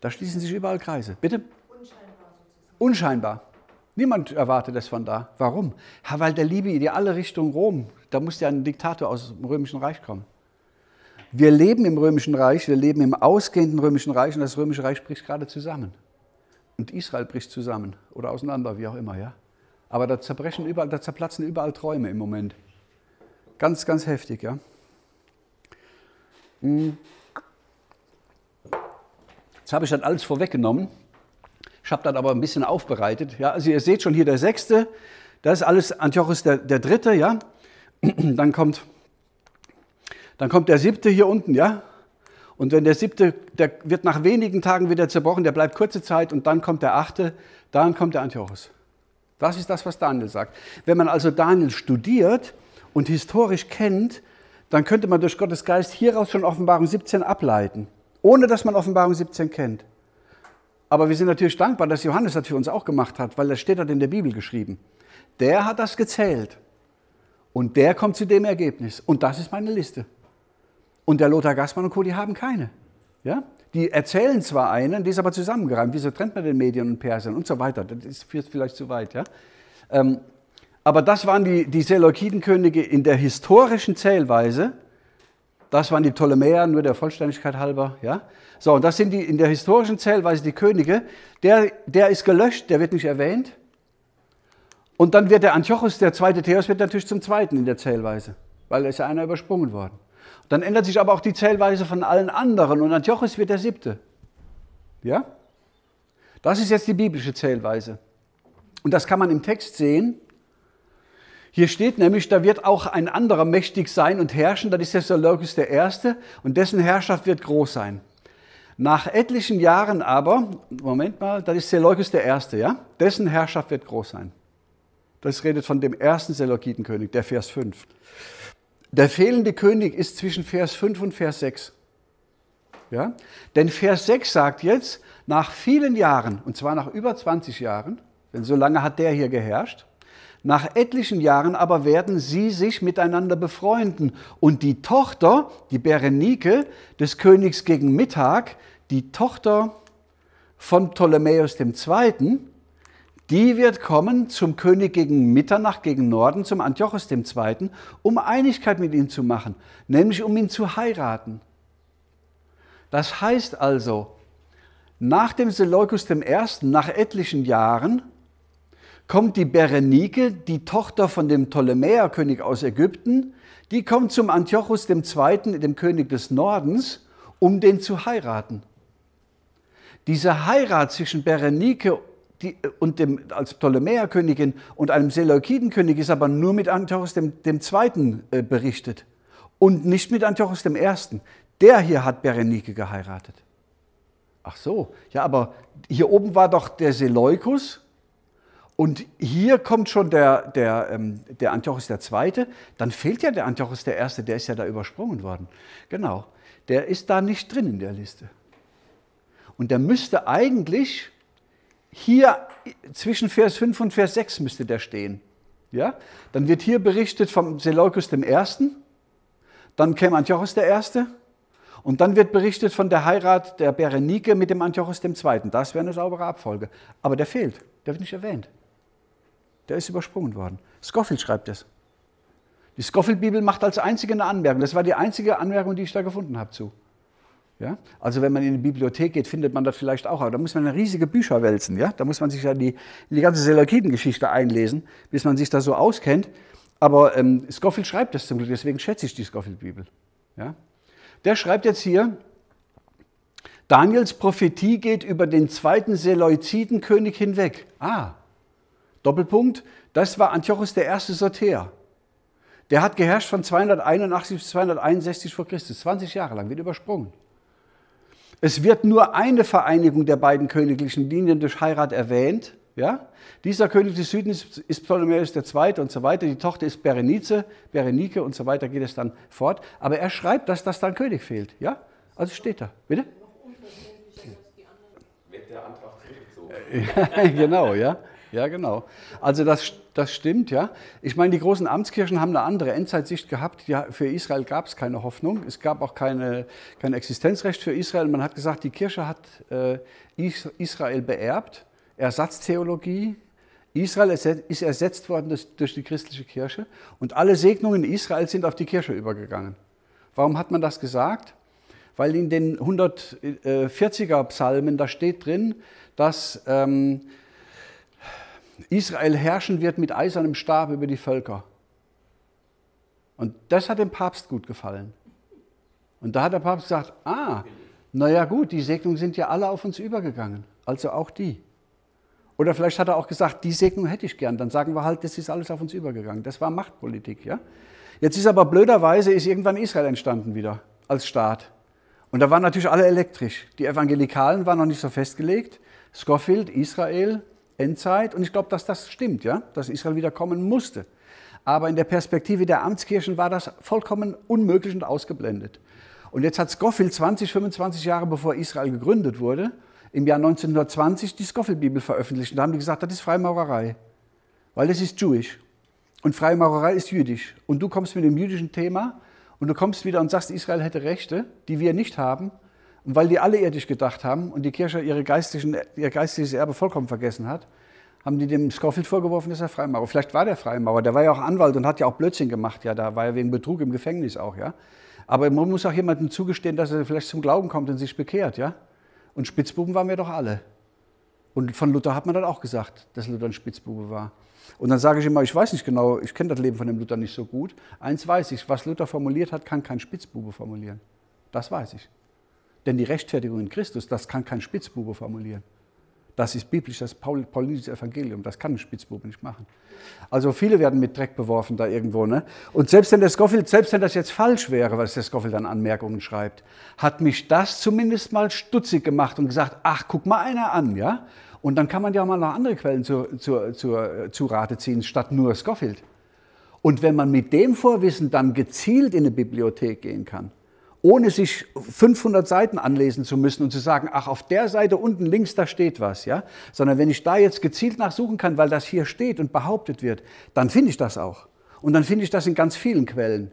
Da schließen sich überall Kreise. Bitte? Unscheinbar. Unscheinbar. Niemand erwartet es von da. Warum? Ja, weil der Liebe in alle Rom. Da muss ja ein Diktator aus dem Römischen Reich kommen. Wir leben im Römischen Reich, wir leben im ausgehenden Römischen Reich und das Römische Reich bricht gerade zusammen. Und Israel bricht zusammen oder auseinander, wie auch immer, ja. Aber da zerbrechen überall, da zerplatzen überall Träume im Moment. Ganz, ganz heftig, ja. Hm. Jetzt habe ich das alles vorweggenommen. Ich habe das aber ein bisschen aufbereitet. Ja, also ihr seht schon hier der sechste, das ist alles Antiochus der, der dritte, ja. Dann kommt, dann kommt der siebte hier unten, ja. Und wenn der siebte, der wird nach wenigen Tagen wieder zerbrochen, der bleibt kurze Zeit und dann kommt der achte, dann kommt der Antiochus. Das ist das, was Daniel sagt. Wenn man also Daniel studiert und historisch kennt, dann könnte man durch Gottes Geist hieraus schon Offenbarung 17 ableiten ohne dass man Offenbarung 17 kennt. Aber wir sind natürlich dankbar, dass Johannes das für uns auch gemacht hat, weil das steht dort in der Bibel geschrieben. Der hat das gezählt und der kommt zu dem Ergebnis. Und das ist meine Liste. Und der Lothar Gassmann und Co., die haben keine. Ja? Die erzählen zwar einen, die ist aber zusammengereimt. Wieso trennt man den Medien und Persern und so weiter? Das führt vielleicht zu weit. Ja? Ähm, aber das waren die, die Seleukidenkönige in der historischen Zählweise das waren die Ptolemäer, nur der Vollständigkeit halber. Ja? So, und das sind die in der historischen Zählweise die Könige. Der, der ist gelöscht, der wird nicht erwähnt. Und dann wird der Antiochus, der zweite Theos, wird natürlich zum zweiten in der Zählweise, weil da ist ja einer übersprungen worden. Dann ändert sich aber auch die Zählweise von allen anderen und Antiochus wird der siebte. Ja? Das ist jetzt die biblische Zählweise. Und das kann man im Text sehen. Hier steht nämlich, da wird auch ein anderer mächtig sein und herrschen, das ist der Seleukus der Erste und dessen Herrschaft wird groß sein. Nach etlichen Jahren aber, Moment mal, das ist Seleukos der Erste, ja? Dessen Herrschaft wird groß sein. Das redet von dem ersten Seleukitenkönig, der Vers 5. Der fehlende König ist zwischen Vers 5 und Vers 6. Ja? Denn Vers 6 sagt jetzt, nach vielen Jahren, und zwar nach über 20 Jahren, denn so lange hat der hier geherrscht, nach etlichen Jahren aber werden sie sich miteinander befreunden. Und die Tochter, die Berenike des Königs gegen Mittag, die Tochter von Ptolemäus II., die wird kommen zum König gegen Mitternacht, gegen Norden, zum Antiochos II., um Einigkeit mit ihm zu machen, nämlich um ihn zu heiraten. Das heißt also, nach dem Seleukus I., nach etlichen Jahren, kommt die Berenike, die Tochter von dem Ptolemäerkönig aus Ägypten, die kommt zum Antiochus II., dem König des Nordens, um den zu heiraten. Diese Heirat zwischen Berenike und dem, als Ptolemäerkönigin und einem Seleukidenkönig ist aber nur mit Antiochus dem, II. Äh, berichtet und nicht mit Antiochus I. Der hier hat Berenike geheiratet. Ach so, ja, aber hier oben war doch der Seleukus und hier kommt schon der, der, ähm, der Antiochus II., dann fehlt ja der Antiochus I., der ist ja da übersprungen worden. Genau, der ist da nicht drin in der Liste. Und der müsste eigentlich hier zwischen Vers 5 und Vers 6 müsste der stehen. Ja? Dann wird hier berichtet vom Seleukus I., dann käme Antiochus I., und dann wird berichtet von der Heirat der Berenike mit dem Antiochus II. Das wäre eine saubere Abfolge. Aber der fehlt, der wird nicht erwähnt. Der ist übersprungen worden. Scofield schreibt es. Die Scofield-Bibel macht als einzige eine Anmerkung. Das war die einzige Anmerkung, die ich da gefunden habe zu. Ja? Also wenn man in die Bibliothek geht, findet man das vielleicht auch. Aber da muss man eine riesige Bücher wälzen. Ja? Da muss man sich ja die, die ganze Seleukiden-Geschichte einlesen, bis man sich da so auskennt. Aber ähm, Scofield schreibt das zum Glück, deswegen schätze ich die Scofield-Bibel. Ja? Der schreibt jetzt hier, Daniels Prophetie geht über den zweiten Seleuzidenkönig hinweg. Ah, Doppelpunkt, das war Antiochus der erste Soter. Der hat geherrscht von 281 bis 261 vor Christus, 20 Jahre lang, wird übersprungen. Es wird nur eine Vereinigung der beiden königlichen Linien durch Heirat erwähnt. Ja? Dieser König des Südens ist Ptolemäus II. und so weiter. Die Tochter ist Berenice, Berenike und so weiter geht es dann fort. Aber er schreibt, dass das dann König fehlt. Ja? Also steht da. Bitte? Wird der Antrag zurückgezogen? genau, ja. Ja, genau. Also das, das stimmt, ja. Ich meine, die großen Amtskirchen haben eine andere Endzeitsicht gehabt. Ja, für Israel gab es keine Hoffnung. Es gab auch keine, kein Existenzrecht für Israel. Man hat gesagt, die Kirche hat äh, Israel beerbt. Ersatztheologie. Israel ist ersetzt worden durch die christliche Kirche. Und alle Segnungen Israels sind auf die Kirche übergegangen. Warum hat man das gesagt? Weil in den 140er Psalmen, da steht drin, dass... Ähm, Israel herrschen wird mit eisernem Stab über die Völker. Und das hat dem Papst gut gefallen. Und da hat der Papst gesagt, ah, naja gut, die Segnungen sind ja alle auf uns übergegangen, also auch die. Oder vielleicht hat er auch gesagt, die Segnung hätte ich gern, dann sagen wir halt, das ist alles auf uns übergegangen. Das war Machtpolitik. Ja? Jetzt ist aber blöderweise ist irgendwann Israel entstanden wieder als Staat. Und da waren natürlich alle elektrisch. Die Evangelikalen waren noch nicht so festgelegt. Scofield, Israel, Endzeit. Und ich glaube, dass das stimmt, ja, dass Israel wieder kommen musste. Aber in der Perspektive der Amtskirchen war das vollkommen unmöglich und ausgeblendet. Und jetzt hat Scofield 20, 25 Jahre bevor Israel gegründet wurde, im Jahr 1920 die Scofield-Bibel veröffentlicht. Und da haben die gesagt, das ist Freimaurerei, weil das ist Jewish. Und Freimaurerei ist jüdisch. Und du kommst mit dem jüdischen Thema und du kommst wieder und sagst, Israel hätte Rechte, die wir nicht haben. Und weil die alle irdisch gedacht haben und die Kirche ihre geistlichen, ihr geistliches Erbe vollkommen vergessen hat, haben die dem Scofield vorgeworfen, dass er Freimaurer. Vielleicht war der Freimaurer, der war ja auch Anwalt und hat ja auch Blödsinn gemacht. Ja, da war er wegen Betrug im Gefängnis auch, ja. Aber man muss auch jemandem zugestehen, dass er vielleicht zum Glauben kommt und sich bekehrt, ja. Und Spitzbuben waren wir doch alle. Und von Luther hat man dann auch gesagt, dass Luther ein Spitzbube war. Und dann sage ich immer, ich weiß nicht genau, ich kenne das Leben von dem Luther nicht so gut. Eins weiß ich, was Luther formuliert hat, kann kein Spitzbube formulieren. Das weiß ich. Denn die Rechtfertigung in Christus, das kann kein Spitzbube formulieren. Das ist biblisch, das Paul, paulinische Evangelium. Das kann ein Spitzbube nicht machen. Also viele werden mit Dreck beworfen da irgendwo. Ne? Und selbst wenn, der Scofield, selbst wenn das jetzt falsch wäre, was der Scofield an Anmerkungen schreibt, hat mich das zumindest mal stutzig gemacht und gesagt, ach, guck mal einer an. ja. Und dann kann man ja mal noch andere Quellen zur, zur, zur, zu Rate ziehen, statt nur Scofield. Und wenn man mit dem Vorwissen dann gezielt in eine Bibliothek gehen kann, ohne sich 500 Seiten anlesen zu müssen und zu sagen, ach, auf der Seite unten links, da steht was, ja, sondern wenn ich da jetzt gezielt nachsuchen kann, weil das hier steht und behauptet wird, dann finde ich das auch. Und dann finde ich das in ganz vielen Quellen.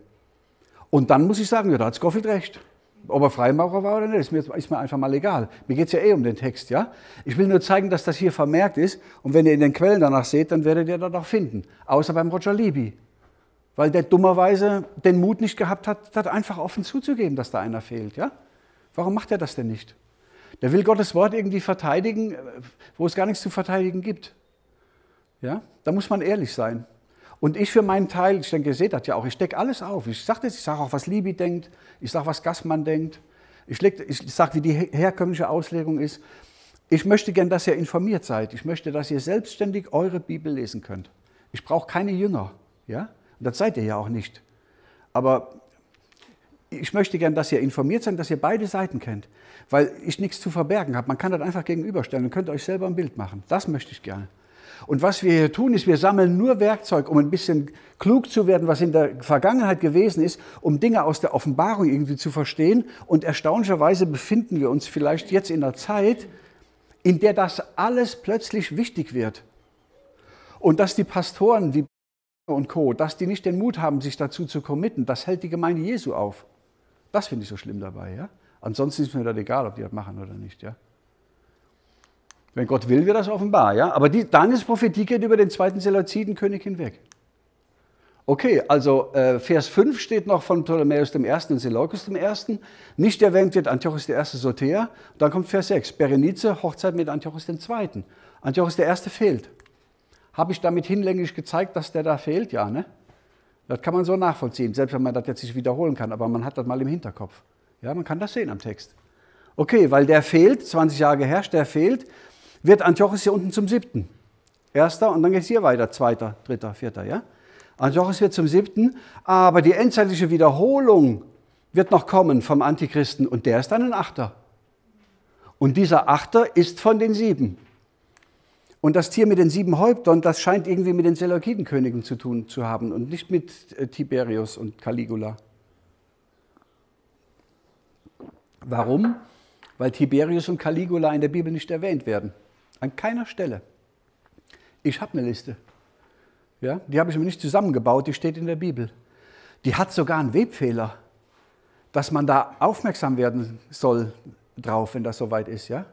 Und dann muss ich sagen, ja, da hat Scofield recht. Ob er Freimaurer war oder nicht, ist mir, ist mir einfach mal egal. Mir geht es ja eh um den Text, ja. Ich will nur zeigen, dass das hier vermerkt ist. Und wenn ihr in den Quellen danach seht, dann werdet ihr das auch finden. Außer beim Roger Libby weil der dummerweise den Mut nicht gehabt hat, das einfach offen zuzugeben, dass da einer fehlt. Ja? Warum macht er das denn nicht? Der will Gottes Wort irgendwie verteidigen, wo es gar nichts zu verteidigen gibt. Ja? Da muss man ehrlich sein. Und ich für meinen Teil, ich denke, ihr seht das ja auch, ich decke alles auf. Ich sage das, ich sage auch, was Libi denkt, ich sage, was Gassmann denkt, ich, ich sage, wie die herkömmliche Auslegung ist. Ich möchte gern, dass ihr informiert seid. Ich möchte, dass ihr selbstständig eure Bibel lesen könnt. Ich brauche keine Jünger. Ja? Und das seid ihr ja auch nicht. Aber ich möchte gern, dass ihr informiert seid, dass ihr beide Seiten kennt, weil ich nichts zu verbergen habe. Man kann das einfach gegenüberstellen und könnt euch selber ein Bild machen. Das möchte ich gerne. Und was wir hier tun, ist, wir sammeln nur Werkzeug, um ein bisschen klug zu werden, was in der Vergangenheit gewesen ist, um Dinge aus der Offenbarung irgendwie zu verstehen. Und erstaunlicherweise befinden wir uns vielleicht jetzt in einer Zeit, in der das alles plötzlich wichtig wird. Und dass die Pastoren, die und Co., dass die nicht den Mut haben, sich dazu zu committen, das hält die Gemeinde Jesu auf. Das finde ich so schlimm dabei. Ja? Ansonsten ist mir das egal, ob die das machen oder nicht. Ja? Wenn Gott will, wird das offenbar. Ja? Aber die, Daniels Prophetie geht über den zweiten Seleuzidenkönig hinweg. Okay, also äh, Vers 5 steht noch von Ptolemäus I. und Seleukus I. Nicht erwähnt wird Antiochus I. Soter. Dann kommt Vers 6, Berenice, Hochzeit mit Antiochus II. Antiochus I. fehlt. Habe ich damit hinlänglich gezeigt, dass der da fehlt? Ja, ne? Das kann man so nachvollziehen, selbst wenn man das jetzt nicht wiederholen kann, aber man hat das mal im Hinterkopf. Ja, man kann das sehen am Text. Okay, weil der fehlt, 20 Jahre geherrscht, der fehlt, wird Antiochus hier unten zum siebten. Erster und dann geht es hier weiter, zweiter, dritter, vierter, ja? Antiochus wird zum siebten, aber die endzeitliche Wiederholung wird noch kommen vom Antichristen und der ist dann ein Achter. Und dieser Achter ist von den sieben. Und das Tier mit den sieben Häuptern, das scheint irgendwie mit den Seleukidenkönigen zu tun zu haben und nicht mit äh, Tiberius und Caligula. Warum? Weil Tiberius und Caligula in der Bibel nicht erwähnt werden. An keiner Stelle. Ich habe eine Liste. Ja, die habe ich mir nicht zusammengebaut, die steht in der Bibel. Die hat sogar einen Webfehler, dass man da aufmerksam werden soll drauf, wenn das soweit ist. Ja?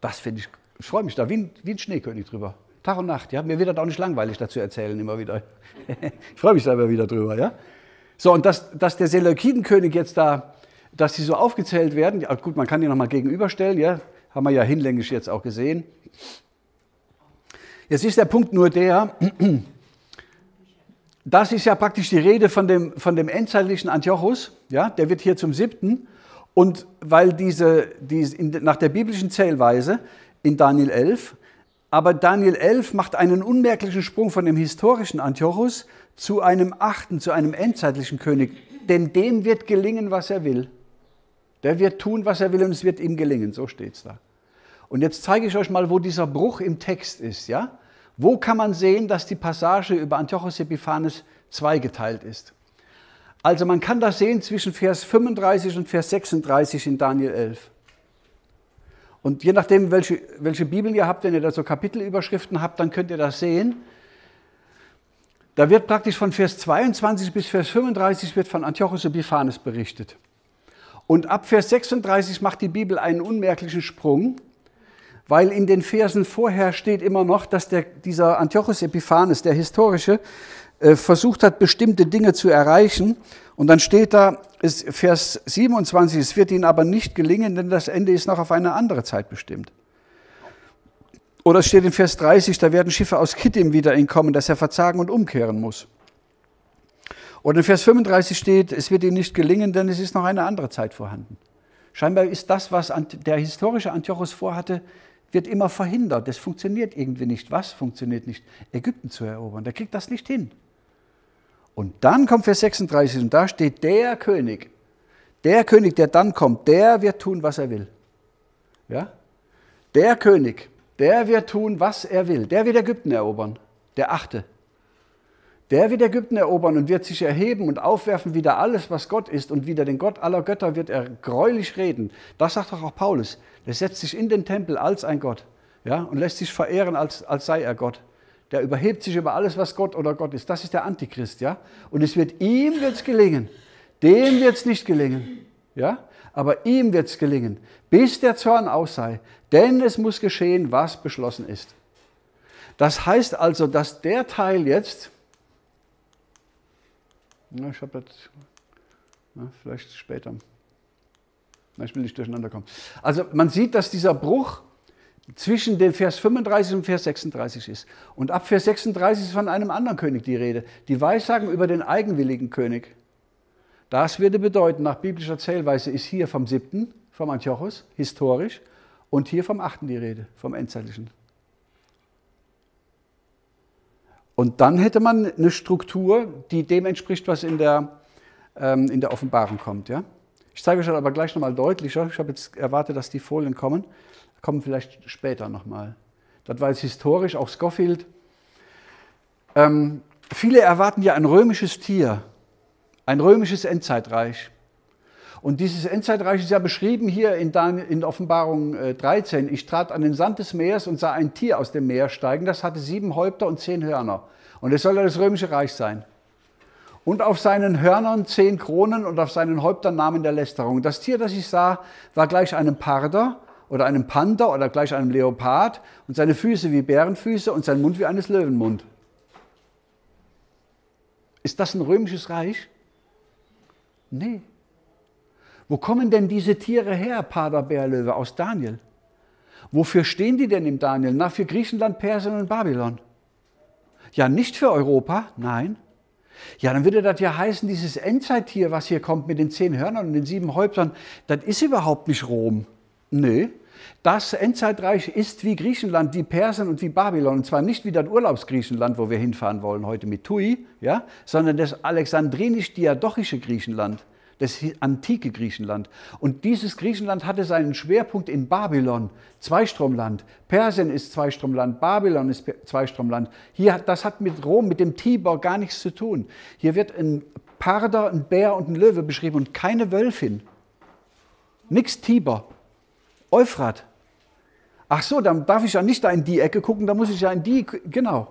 Das finde ich ich freue mich da wie ein, wie ein Schneekönig drüber. Tag und Nacht. Ja? Mir wird das auch nicht langweilig dazu erzählen, immer wieder. ich freue mich da immer wieder drüber. Ja? So, und dass, dass der Seleukidenkönig jetzt da, dass die so aufgezählt werden, ja, gut, man kann die nochmal gegenüberstellen, ja? haben wir ja hinlänglich jetzt auch gesehen. Jetzt ist der Punkt nur der, das ist ja praktisch die Rede von dem, von dem endzeitlichen Antiochus, ja? der wird hier zum siebten. Und weil diese, diese nach der biblischen Zählweise in Daniel 11. Aber Daniel 11 macht einen unmerklichen Sprung von dem historischen Antiochus zu einem achten, zu einem endzeitlichen König. Denn dem wird gelingen, was er will. Der wird tun, was er will und es wird ihm gelingen. So steht es da. Und jetzt zeige ich euch mal, wo dieser Bruch im Text ist. Ja? Wo kann man sehen, dass die Passage über Antiochus Epiphanes zweigeteilt ist? Also man kann das sehen zwischen Vers 35 und Vers 36 in Daniel 11. Und je nachdem, welche, welche Bibel ihr habt, wenn ihr da so Kapitelüberschriften habt, dann könnt ihr das sehen. Da wird praktisch von Vers 22 bis Vers 35 wird von Antiochus Epiphanes berichtet. Und ab Vers 36 macht die Bibel einen unmerklichen Sprung, weil in den Versen vorher steht immer noch, dass der, dieser Antiochus Epiphanes, der historische, versucht hat, bestimmte Dinge zu erreichen. Und dann steht da, Vers 27, es wird ihnen aber nicht gelingen, denn das Ende ist noch auf eine andere Zeit bestimmt. Oder es steht in Vers 30, da werden Schiffe aus Kittim wieder entkommen, dass er verzagen und umkehren muss. Und in Vers 35 steht, es wird ihnen nicht gelingen, denn es ist noch eine andere Zeit vorhanden. Scheinbar ist das, was der historische Antiochus vorhatte, wird immer verhindert. Das funktioniert irgendwie nicht. Was funktioniert nicht? Ägypten zu erobern. Der kriegt das nicht hin. Und dann kommt Vers 36 und da steht der König, der König, der dann kommt, der wird tun, was er will. Ja? Der König, der wird tun, was er will. Der wird Ägypten erobern. Der achte. Der wird Ägypten erobern und wird sich erheben und aufwerfen wieder alles, was Gott ist und wieder den Gott aller Götter wird er greulich reden. Das sagt doch auch Paulus. Der setzt sich in den Tempel als ein Gott ja, und lässt sich verehren, als, als sei er Gott. Der überhebt sich über alles, was Gott oder Gott ist. Das ist der Antichrist. Ja? Und es wird ihm wird's gelingen. Dem wird es nicht gelingen. Ja? Aber ihm wird es gelingen, bis der Zorn aus sei. Denn es muss geschehen, was beschlossen ist. Das heißt also, dass der Teil jetzt, na, ich habe das, na, vielleicht später. Na, ich will nicht durcheinander kommen. Also man sieht, dass dieser Bruch zwischen dem Vers 35 und Vers 36 ist. Und ab Vers 36 ist von einem anderen König die Rede. Die Weissagen über den eigenwilligen König. Das würde bedeuten, nach biblischer Zählweise ist hier vom siebten, vom Antiochus, historisch, und hier vom achten die Rede, vom endzeitlichen. Und dann hätte man eine Struktur, die dem entspricht, was in der, ähm, in der Offenbarung kommt. Ja? Ich zeige euch das aber gleich nochmal deutlicher. Ich habe jetzt erwartet, dass die Folien kommen. Kommen vielleicht später nochmal. Das war jetzt historisch, auch Scofield. Ähm, viele erwarten ja ein römisches Tier, ein römisches Endzeitreich. Und dieses Endzeitreich ist ja beschrieben hier in, in Offenbarung 13. Äh, ich trat an den Sand des Meeres und sah ein Tier aus dem Meer steigen. Das hatte sieben Häupter und zehn Hörner. Und es soll ja das römische Reich sein. Und auf seinen Hörnern zehn Kronen und auf seinen Häuptern Namen der Lästerung. Das Tier, das ich sah, war gleich einem Parder oder einem Panther oder gleich einem Leopard und seine Füße wie Bärenfüße und sein Mund wie eines Löwenmund. Ist das ein römisches Reich? Nee. Wo kommen denn diese Tiere her, Pader, Bär, Löwe, aus Daniel? Wofür stehen die denn im Daniel? Na, für Griechenland, Persien und Babylon. Ja, nicht für Europa, nein. Ja, dann würde das ja heißen, dieses Endzeittier, was hier kommt mit den zehn Hörnern und den sieben Häuptern, das ist überhaupt nicht Rom. Nö. Das Endzeitreich ist wie Griechenland, wie Persien und wie Babylon. Und zwar nicht wie das Urlaubsgriechenland, wo wir hinfahren wollen heute mit Tui, ja, sondern das alexandrinisch-diadochische Griechenland das antike Griechenland. Und dieses Griechenland hatte seinen Schwerpunkt in Babylon, Zweistromland. Persien ist Zweistromland, Babylon ist Zweistromland. Hier, das hat mit Rom, mit dem Tiber gar nichts zu tun. Hier wird ein Parder, ein Bär und ein Löwe beschrieben und keine Wölfin. Nix Tiber. Euphrat. Ach so, dann darf ich ja nicht da in die Ecke gucken, da muss ich ja in die, genau.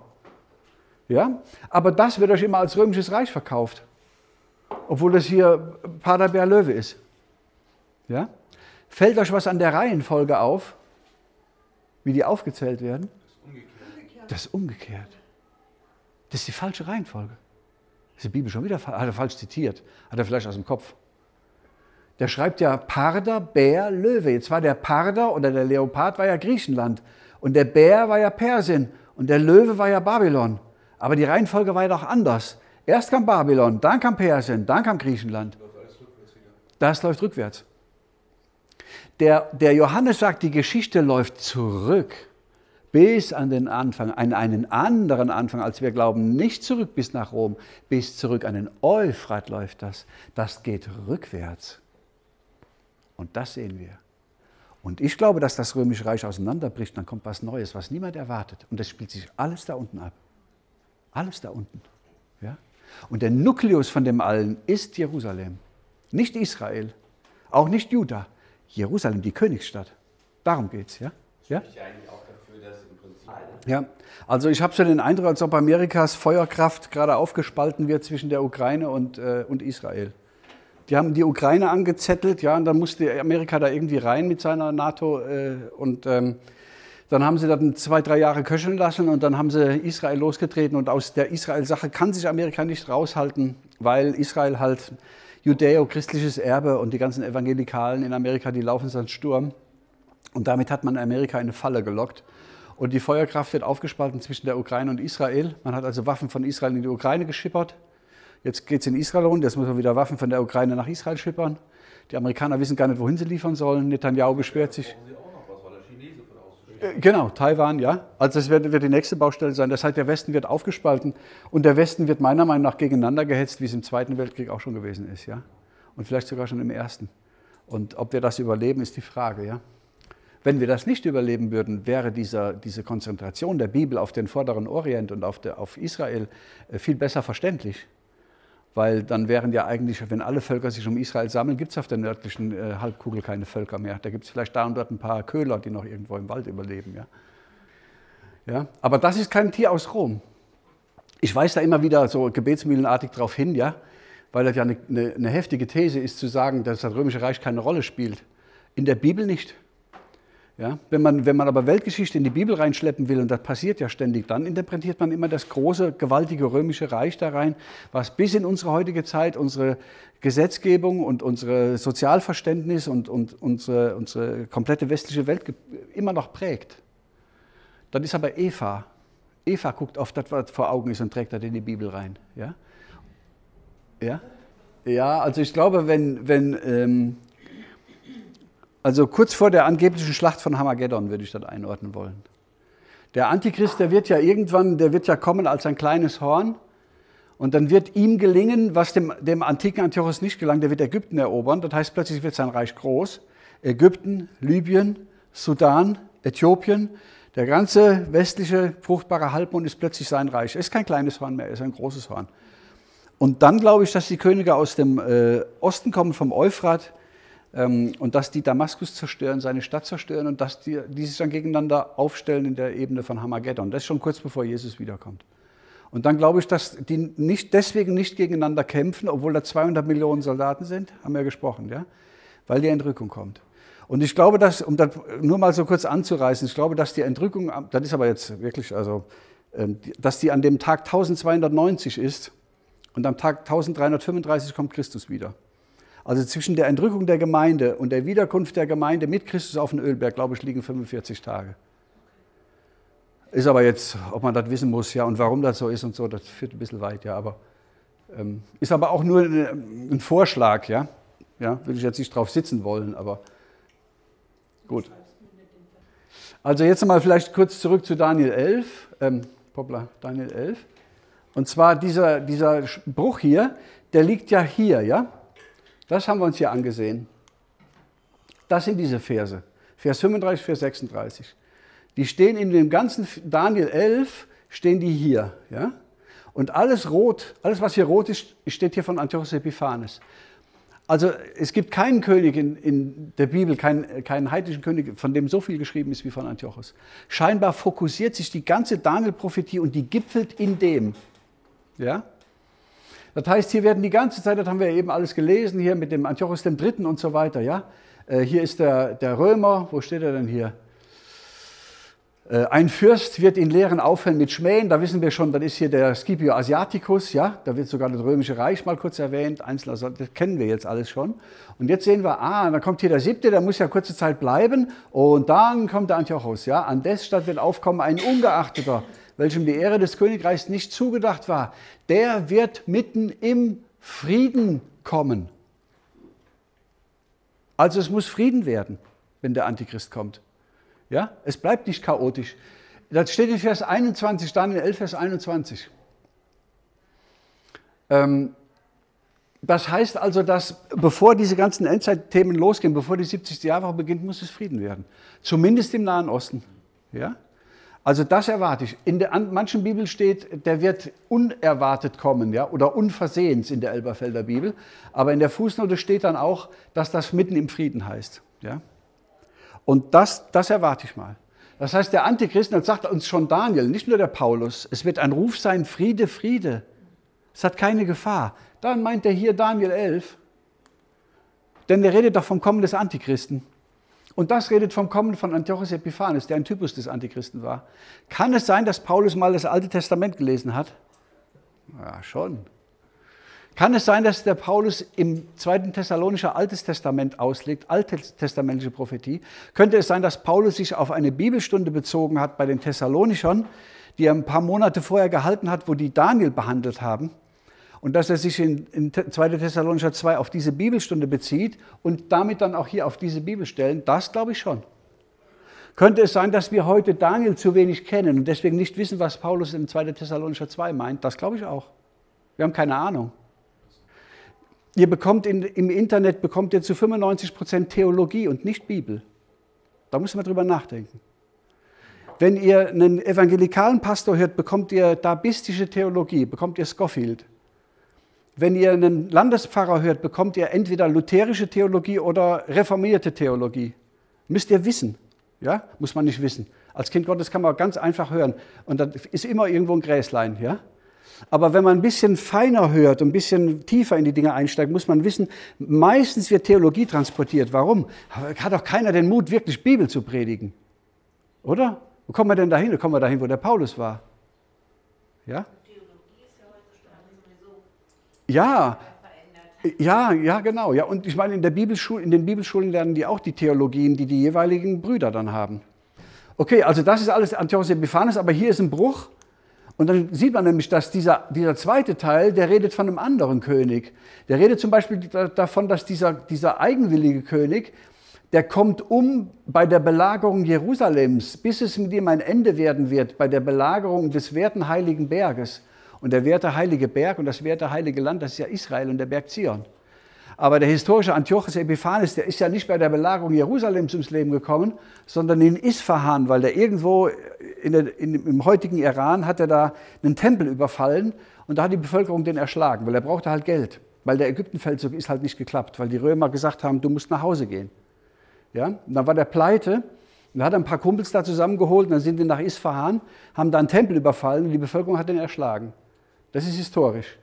Ja? Aber das wird euch immer als römisches Reich verkauft obwohl das hier Paderberg Löwe ist. Ja? Fällt euch was an der Reihenfolge auf, wie die aufgezählt werden? Das ist umgekehrt. Das ist die falsche Reihenfolge. Ist die Bibel schon wieder hat er falsch zitiert. Hat er vielleicht aus dem Kopf. Der schreibt ja Parder, Bär, Löwe. Jetzt war der Parder oder der Leopard war ja Griechenland. Und der Bär war ja Persien. Und der Löwe war ja Babylon. Aber die Reihenfolge war ja doch anders. Erst kam Babylon, dann kam Persien, dann kam Griechenland. Das läuft rückwärts. Der, der Johannes sagt, die Geschichte läuft zurück bis an den Anfang, an einen anderen Anfang, als wir glauben, nicht zurück bis nach Rom, bis zurück an den Euphrat läuft das. Das geht rückwärts. Und das sehen wir. Und ich glaube, dass das Römische Reich auseinanderbricht, dann kommt was Neues, was niemand erwartet. Und das spielt sich alles da unten ab. Alles da unten. Ja? Und der Nukleus von dem allen ist Jerusalem. Nicht Israel, auch nicht Juda. Jerusalem, die Königsstadt. Darum geht es, ja? Ja? Ja, also ich habe so den Eindruck, als ob Amerikas Feuerkraft gerade aufgespalten wird zwischen der Ukraine und, äh, und Israel. Die haben die Ukraine angezettelt, ja, und dann musste Amerika da irgendwie rein mit seiner NATO äh, und ähm, dann haben sie dann zwei, drei Jahre köcheln lassen und dann haben sie Israel losgetreten. Und aus der Israel-Sache kann sich Amerika nicht raushalten, weil Israel halt judäo-christliches Erbe und die ganzen Evangelikalen in Amerika, die laufen sonst Sturm. Und damit hat man Amerika in eine Falle gelockt. Und die Feuerkraft wird aufgespalten zwischen der Ukraine und Israel. Man hat also Waffen von Israel in die Ukraine geschippert. Jetzt geht es in Israel rund, jetzt muss man wieder Waffen von der Ukraine nach Israel schippern. Die Amerikaner wissen gar nicht, wohin sie liefern sollen. Netanyahu beschwert sich. Äh, Genau, Taiwan, ja. Also das wird, wird die nächste Baustelle sein. Das heißt, der Westen wird aufgespalten und der Westen wird meiner Meinung nach gegeneinander gehetzt, wie es im Zweiten Weltkrieg auch schon gewesen ist, ja. Und vielleicht sogar schon im Ersten. Und ob wir das überleben, ist die Frage, ja. Wenn wir das nicht überleben würden, wäre dieser, diese Konzentration der Bibel auf den vorderen Orient und auf, der, auf Israel äh, viel besser verständlich. Weil dann wären ja eigentlich, wenn alle Völker sich um Israel sammeln, gibt es auf der nördlichen äh, Halbkugel keine Völker mehr. Da gibt es vielleicht da und dort ein paar Köhler, die noch irgendwo im Wald überleben. Ja? Ja? Aber das ist kein Tier aus Rom. Ich weise da immer wieder so gebetsmühlenartig darauf hin, ja? weil das ja eine, eine, eine heftige These ist, zu sagen, dass das Römische Reich keine Rolle spielt. In der Bibel nicht. Ja, wenn, man, wenn man aber Weltgeschichte in die Bibel reinschleppen will, und das passiert ja ständig, dann interpretiert man immer das große, gewaltige römische Reich da rein, was bis in unsere heutige Zeit unsere Gesetzgebung und unser Sozialverständnis und, und unsere, unsere komplette westliche Welt immer noch prägt. Dann ist aber Eva. Eva guckt auf das, was vor Augen ist und trägt das in die Bibel rein. Ja, ja? ja also ich glaube, wenn, wenn ähm, also kurz vor der angeblichen Schlacht von Hamageddon würde ich das einordnen wollen. Der Antichrist, der wird ja irgendwann, der wird ja kommen als ein kleines Horn und dann wird ihm gelingen, was dem, dem antiken Antiochus nicht gelang, der wird Ägypten erobern. Das heißt, plötzlich wird sein Reich groß. Ägypten, Libyen, Sudan, Äthiopien, der ganze westliche fruchtbare Halbmond ist plötzlich sein Reich. Er ist kein kleines Horn mehr, er ist ein großes Horn. Und dann glaube ich, dass die Könige aus dem äh, Osten kommen, vom Euphrat, und dass die Damaskus zerstören, seine Stadt zerstören und dass die, die sich dann gegeneinander aufstellen in der Ebene von Hamageddon. Das ist schon kurz bevor Jesus wiederkommt. Und dann glaube ich, dass die nicht, deswegen nicht gegeneinander kämpfen, obwohl da 200 Millionen Soldaten sind, haben wir gesprochen, ja? weil die Entrückung kommt. Und ich glaube, dass, um das nur mal so kurz anzureißen, ich glaube, dass die Entrückung, das ist aber jetzt wirklich, also, ähm, dass die an dem Tag 1290 ist und am Tag 1335 kommt Christus wieder. Also zwischen der Entrückung der Gemeinde und der Wiederkunft der Gemeinde mit Christus auf den Ölberg, glaube ich, liegen 45 Tage. Ist aber jetzt, ob man das wissen muss, ja, und warum das so ist und so, das führt ein bisschen weit, ja, aber ähm, ist aber auch nur ein, ein Vorschlag, ja. Ja, will ich jetzt nicht drauf sitzen wollen, aber gut. Also jetzt mal vielleicht kurz zurück zu Daniel 11, ähm, hoppla, Daniel 11. Und zwar dieser, dieser Bruch hier, der liegt ja hier, ja. Das haben wir uns hier angesehen. Das sind diese Verse. Vers 35, Vers 36. Die stehen in dem ganzen Daniel 11, stehen die hier. Ja? Und alles rot, alles was hier rot ist, steht hier von Antiochus Epiphanes. Also es gibt keinen König in, in der Bibel, keinen, keinen heidnischen König, von dem so viel geschrieben ist wie von Antiochus. Scheinbar fokussiert sich die ganze Daniel-Prophetie und die gipfelt in dem. Ja? Das heißt, hier werden die ganze Zeit, das haben wir eben alles gelesen, hier mit dem Antiochus III. und so weiter. Ja? Hier ist der, der Römer, wo steht er denn hier? Ein Fürst wird in Lehren aufhören mit Schmähen, da wissen wir schon, das ist hier der Scipio Asiaticus, ja? da wird sogar das Römische Reich mal kurz erwähnt, einzelner, das kennen wir jetzt alles schon. Und jetzt sehen wir, ah, dann kommt hier der siebte, der muss ja kurze Zeit bleiben und dann kommt der Antiochus. Ja? An des Stadt wird aufkommen ein Ungeachteter, welchem die Ehre des Königreichs nicht zugedacht war. Der wird mitten im Frieden kommen. Also es muss Frieden werden, wenn der Antichrist kommt. Ja, es bleibt nicht chaotisch. Das steht in Vers 21, Daniel 11, Vers 21. Ähm, das heißt also, dass bevor diese ganzen Endzeitthemen losgehen, bevor die 70. Jahrwoche beginnt, muss es Frieden werden. Zumindest im Nahen Osten. Ja? Also das erwarte ich. In der, an manchen Bibeln steht, der wird unerwartet kommen, ja, oder unversehens in der Elberfelder Bibel. Aber in der Fußnote steht dann auch, dass das mitten im Frieden heißt. Ja. Und das, das erwarte ich mal. Das heißt, der Antichrist, das sagt uns schon Daniel, nicht nur der Paulus, es wird ein Ruf sein, Friede, Friede. Es hat keine Gefahr. Dann meint er hier Daniel 11, denn er redet doch vom Kommen des Antichristen. Und das redet vom Kommen von Antiochus Epiphanes, der ein Typus des Antichristen war. Kann es sein, dass Paulus mal das Alte Testament gelesen hat? Ja, schon. Kann es sein, dass der Paulus im zweiten Thessalonischer Altes Testament auslegt, alttestamentliche Prophetie? Könnte es sein, dass Paulus sich auf eine Bibelstunde bezogen hat bei den Thessalonichern, die er ein paar Monate vorher gehalten hat, wo die Daniel behandelt haben? Und dass er sich in, in 2. Thessalonicher 2 auf diese Bibelstunde bezieht und damit dann auch hier auf diese Bibelstellen, das glaube ich schon. Könnte es sein, dass wir heute Daniel zu wenig kennen und deswegen nicht wissen, was Paulus in 2. Thessalonicher 2 meint? Das glaube ich auch. Wir haben keine Ahnung. Ihr bekommt in, im Internet bekommt ihr zu 95 Prozent Theologie und nicht Bibel. Da muss man drüber nachdenken. Wenn ihr einen evangelikalen Pastor hört, bekommt ihr dabistische Theologie, bekommt ihr Scofield. Wenn ihr einen Landespfarrer hört, bekommt ihr entweder lutherische Theologie oder reformierte Theologie. Müsst ihr wissen. Ja? Muss man nicht wissen. Als Kind Gottes kann man ganz einfach hören. Und da ist immer irgendwo ein Gräslein. Ja? Aber wenn man ein bisschen feiner hört ein bisschen tiefer in die Dinge einsteigt, muss man wissen, meistens wird Theologie transportiert. Warum? Hat doch keiner den Mut, wirklich Bibel zu predigen. Oder? Wo kommen wir denn dahin? Wo kommen wir dahin, wo der Paulus war? Ja? Ja, ja, ja, genau. Ja, und ich meine, in, der Bibelschule, in den Bibelschulen lernen die auch die Theologien, die die jeweiligen Brüder dann haben. Okay, also das ist alles Antiochus Epiphanes, aber hier ist ein Bruch. Und dann sieht man nämlich, dass dieser, dieser zweite Teil, der redet von einem anderen König. Der redet zum Beispiel davon, dass dieser, dieser eigenwillige König, der kommt um bei der Belagerung Jerusalems, bis es mit ihm ein Ende werden wird, bei der Belagerung des werten heiligen Berges. Und der werte heilige Berg und das werte heilige Land, das ist ja Israel und der Berg Zion. Aber der historische Antiochus Epiphanes, der ist ja nicht bei der Belagerung Jerusalems ums Leben gekommen, sondern in Isfahan, weil der irgendwo in der, in, im heutigen Iran hat er da einen Tempel überfallen und da hat die Bevölkerung den erschlagen, weil er brauchte halt Geld. Weil der Ägyptenfeldzug ist halt nicht geklappt, weil die Römer gesagt haben, du musst nach Hause gehen. Ja? Und dann war der pleite und hat ein paar Kumpels da zusammengeholt und dann sind die nach Isfahan, haben da einen Tempel überfallen und die Bevölkerung hat den erschlagen. Das ist historisch.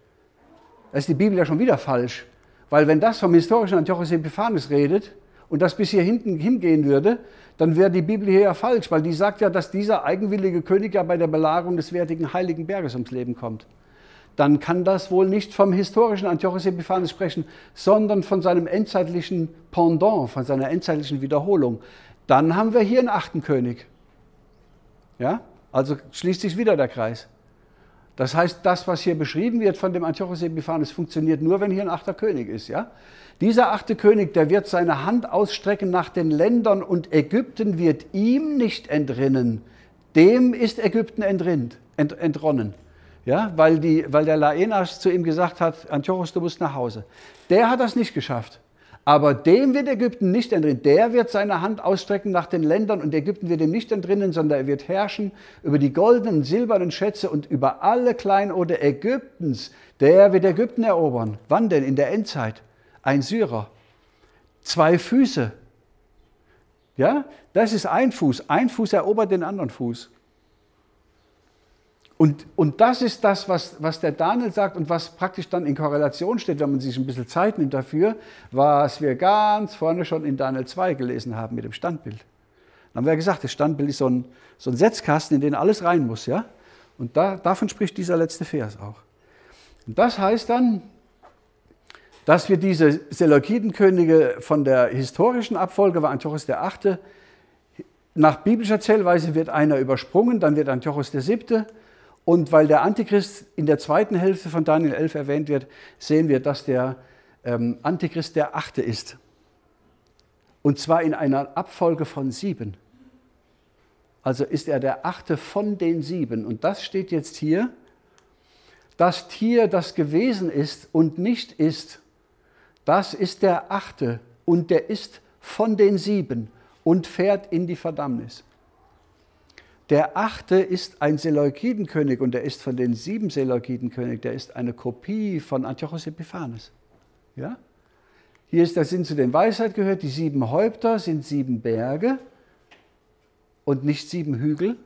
Da ist die Bibel ja schon wieder falsch. Weil wenn das vom historischen Antiochus Epiphanes redet und das bis hier hinten hingehen würde, dann wäre die Bibel hier ja falsch, weil die sagt ja, dass dieser eigenwillige König ja bei der Belagerung des wertigen heiligen Berges ums Leben kommt. Dann kann das wohl nicht vom historischen Antiochus Epiphanes sprechen, sondern von seinem endzeitlichen Pendant, von seiner endzeitlichen Wiederholung. Dann haben wir hier einen achten König. Ja? Also schließt sich wieder der Kreis. Das heißt, das, was hier beschrieben wird von dem Antiochus Epiphanes, funktioniert nur, wenn hier ein achter König ist. Ja? Dieser achte König, der wird seine Hand ausstrecken nach den Ländern und Ägypten wird ihm nicht entrinnen. Dem ist Ägypten entrinnt, ent, entronnen. Ja? Weil, die, weil der Laenas zu ihm gesagt hat, Antiochus, du musst nach Hause. Der hat das nicht geschafft. Aber dem wird Ägypten nicht entrinnen. Der wird seine Hand ausstrecken nach den Ländern und Ägypten wird ihm nicht entrinnen, sondern er wird herrschen über die goldenen silbernen Schätze und über alle Kleinode Ägyptens. Der wird Ägypten erobern. Wann denn? In der Endzeit. Ein Syrer. Zwei Füße. Ja, das ist ein Fuß. Ein Fuß erobert den anderen Fuß. Und, und das ist das, was, was der Daniel sagt und was praktisch dann in Korrelation steht, wenn man sich ein bisschen Zeit nimmt dafür, was wir ganz vorne schon in Daniel 2 gelesen haben mit dem Standbild. Dann haben wir ja gesagt, das Standbild ist so ein, so ein Setzkasten, in den alles rein muss. Ja? Und da, davon spricht dieser letzte Vers auch. Und das heißt dann, dass wir diese Seleukidenkönige von der historischen Abfolge, war Antiochus der Achte, nach biblischer Zählweise wird einer übersprungen, dann wird Antiochus der Siebte, und weil der Antichrist in der zweiten Hälfte von Daniel 11 erwähnt wird, sehen wir, dass der ähm, Antichrist der Achte ist. Und zwar in einer Abfolge von sieben. Also ist er der Achte von den sieben. Und das steht jetzt hier. Das Tier, das gewesen ist und nicht ist, das ist der Achte und der ist von den sieben und fährt in die Verdammnis. Der achte ist ein Seleukidenkönig und der ist von den sieben Seleukidenkönig, der ist eine Kopie von Antiochus Epiphanes. Ja? Hier ist, das sind zu den Weisheit gehört, die sieben Häupter sind sieben Berge und nicht sieben Hügel.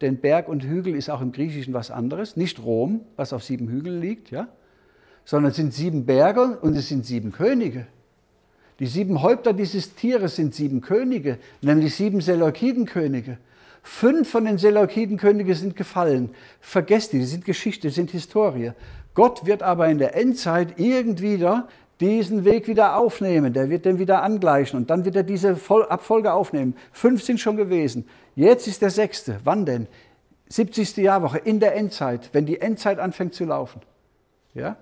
Denn Berg und Hügel ist auch im Griechischen was anderes. Nicht Rom, was auf sieben Hügeln liegt, ja? sondern es sind sieben Berge und es sind sieben Könige. Die sieben Häupter dieses Tieres sind sieben Könige, nämlich sieben Seleukidenkönige. Fünf von den Seleukidenkönigen sind gefallen. Vergesst die, die sind Geschichte, die sind Historie. Gott wird aber in der Endzeit irgendwie diesen Weg wieder aufnehmen. Der wird den wieder angleichen und dann wird er diese Abfolge aufnehmen. Fünf sind schon gewesen. Jetzt ist der sechste. Wann denn? 70. Jahrwoche in der Endzeit, wenn die Endzeit anfängt zu laufen. Ja?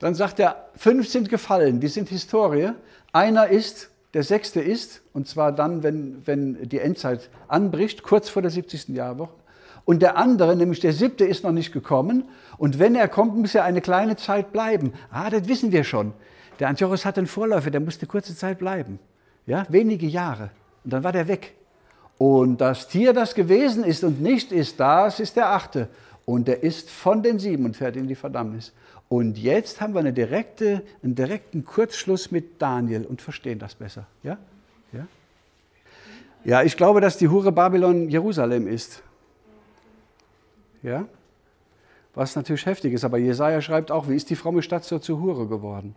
Dann sagt er, fünf sind gefallen, die sind Historie. Einer ist der sechste ist, und zwar dann, wenn, wenn die Endzeit anbricht, kurz vor der 70. Jahrwoche. Und der andere, nämlich der siebte, ist noch nicht gekommen. Und wenn er kommt, muss er eine kleine Zeit bleiben. Ah, das wissen wir schon. Der Antiochus hatte einen Vorläufer, der musste kurze Zeit bleiben. Ja, wenige Jahre. Und dann war der weg. Und das Tier, das gewesen ist und nicht ist, das ist der achte. Und der ist von den sieben und fährt in die Verdammnis. Und jetzt haben wir eine direkte, einen direkten Kurzschluss mit Daniel und verstehen das besser. Ja? Ja? ja, ich glaube, dass die Hure Babylon Jerusalem ist. Ja? Was natürlich heftig ist, aber Jesaja schreibt auch, wie ist die fromme Stadt so zur Hure geworden?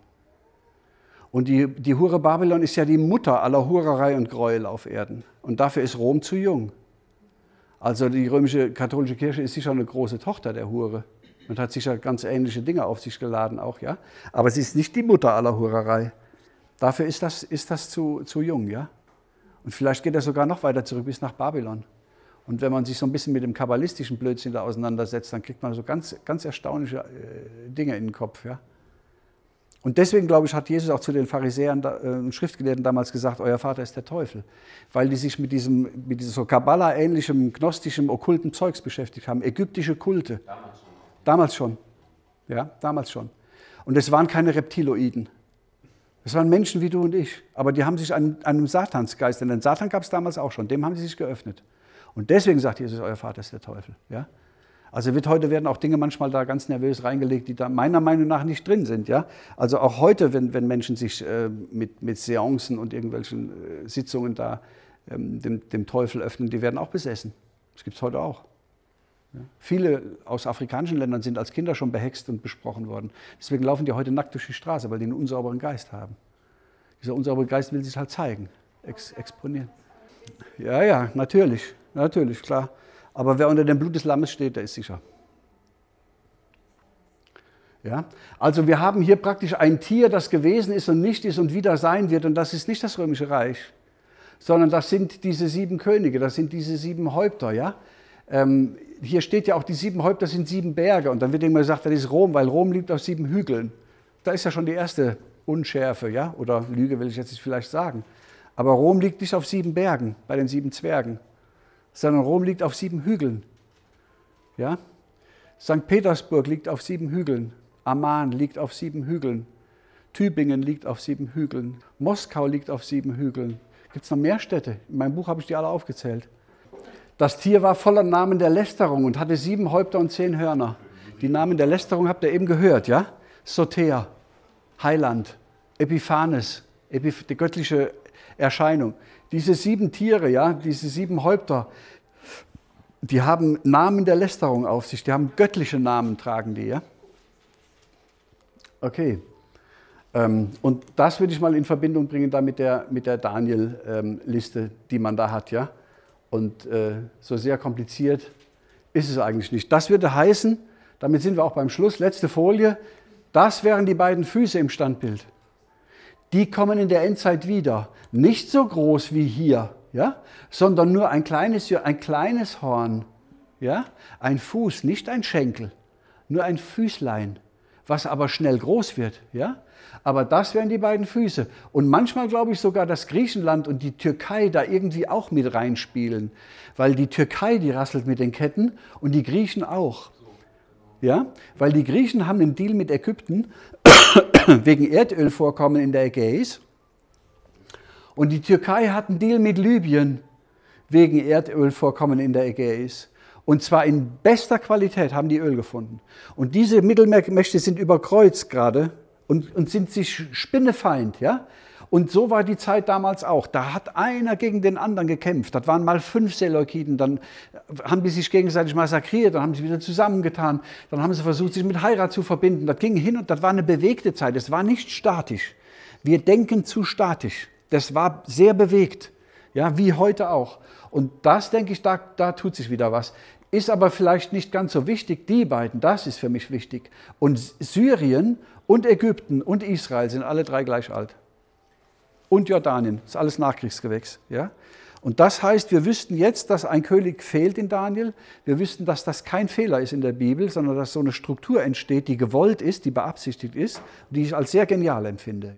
Und die, die Hure Babylon ist ja die Mutter aller Hurerei und Gräuel auf Erden. Und dafür ist Rom zu jung. Also die römische katholische Kirche ist sicher eine große Tochter der Hure und hat sicher ganz ähnliche Dinge auf sich geladen auch, ja. Aber sie ist nicht die Mutter aller Hurerei. Dafür ist das, ist das zu, zu jung, ja. Und vielleicht geht er sogar noch weiter zurück bis nach Babylon. Und wenn man sich so ein bisschen mit dem kabbalistischen Blödsinn da auseinandersetzt, dann kriegt man so ganz, ganz erstaunliche äh, Dinge in den Kopf, ja. Und deswegen, glaube ich, hat Jesus auch zu den Pharisäern äh, und Schriftgelehrten damals gesagt, euer Vater ist der Teufel. Weil die sich mit diesem, mit diesem so Kabbala-ähnlichem, gnostischem, okkulten Zeugs beschäftigt haben. Ägyptische Kulte. Damals. Damals schon. Ja, damals schon. Und es waren keine Reptiloiden. Es waren Menschen wie du und ich. Aber die haben sich einem, einem Satansgeist, denn den Satan gab es damals auch schon, dem haben sie sich geöffnet. Und deswegen sagt Jesus, euer Vater ist der Teufel. Ja? Also wird heute werden auch Dinge manchmal da ganz nervös reingelegt, die da meiner Meinung nach nicht drin sind. Ja? Also auch heute, wenn, wenn Menschen sich äh, mit, mit Seancen und irgendwelchen äh, Sitzungen da ähm, dem, dem Teufel öffnen, die werden auch besessen. Das gibt es heute auch. Viele aus afrikanischen Ländern sind als Kinder schon behext und besprochen worden. Deswegen laufen die heute nackt durch die Straße, weil die einen unsauberen Geist haben. Dieser unsaubere Geist will sich halt zeigen, ex exponieren. Ja, ja, natürlich, natürlich, klar. Aber wer unter dem Blut des Lammes steht, der ist sicher. Ja? Also wir haben hier praktisch ein Tier, das gewesen ist und nicht ist und wieder sein wird. Und das ist nicht das römische Reich, sondern das sind diese sieben Könige, das sind diese sieben Häupter. Ja? Ähm, hier steht ja auch, die sieben Häupter sind sieben Berge. Und dann wird immer gesagt, das ist Rom, weil Rom liegt auf sieben Hügeln. Da ist ja schon die erste Unschärfe, ja? oder Lüge will ich jetzt nicht vielleicht sagen. Aber Rom liegt nicht auf sieben Bergen, bei den sieben Zwergen sondern Rom liegt auf sieben Hügeln. Ja? St. Petersburg liegt auf sieben Hügeln. Amman liegt auf sieben Hügeln. Tübingen liegt auf sieben Hügeln. Moskau liegt auf sieben Hügeln. Gibt es noch mehr Städte? In meinem Buch habe ich die alle aufgezählt. Das Tier war voller Namen der Lästerung und hatte sieben Häupter und zehn Hörner. Die Namen der Lästerung habt ihr eben gehört, ja? Soter, Heiland, Epiphanes, die göttliche Erscheinung. Diese sieben Tiere, ja, diese sieben Häupter, die haben Namen der Lästerung auf sich, die haben göttliche Namen, tragen die. Ja? Okay. Ähm, und das würde ich mal in Verbindung bringen da mit der, mit der Daniel-Liste, ähm, die man da hat. Ja? Und äh, so sehr kompliziert ist es eigentlich nicht. Das würde heißen, damit sind wir auch beim Schluss, letzte Folie, das wären die beiden Füße im Standbild die kommen in der Endzeit wieder. Nicht so groß wie hier, ja? sondern nur ein kleines, ein kleines Horn, ja? ein Fuß, nicht ein Schenkel, nur ein Füßlein, was aber schnell groß wird. Ja? Aber das wären die beiden Füße. Und manchmal glaube ich sogar, dass Griechenland und die Türkei da irgendwie auch mit reinspielen, weil die Türkei, die rasselt mit den Ketten und die Griechen auch. Ja? Weil die Griechen haben einen Deal mit Ägypten wegen Erdölvorkommen in der Ägäis. Und die Türkei hat einen Deal mit Libyen wegen Erdölvorkommen in der Ägäis. Und zwar in bester Qualität haben die Öl gefunden. Und diese Mittelmeermächte sind überkreuzt gerade und, und sind sich spinnefeind. Ja? Und so war die Zeit damals auch. Da hat einer gegen den anderen gekämpft. Das waren mal fünf Seleukiden. Dann haben die sich gegenseitig massakriert, dann haben sie wieder zusammengetan. Dann haben sie versucht, sich mit Heirat zu verbinden. Das ging hin und das war eine bewegte Zeit. Es war nicht statisch. Wir denken zu statisch. Das war sehr bewegt. Ja, wie heute auch. Und das, denke ich, da, da tut sich wieder was. Ist aber vielleicht nicht ganz so wichtig. Die beiden, das ist für mich wichtig. Und Syrien und Ägypten und Israel sind alle drei gleich alt und Jordanien. Das ist alles Nachkriegsgewächs. Ja? Und das heißt, wir wüssten jetzt, dass ein König fehlt in Daniel. Wir wüssten, dass das kein Fehler ist in der Bibel, sondern dass so eine Struktur entsteht, die gewollt ist, die beabsichtigt ist, die ich als sehr genial empfinde.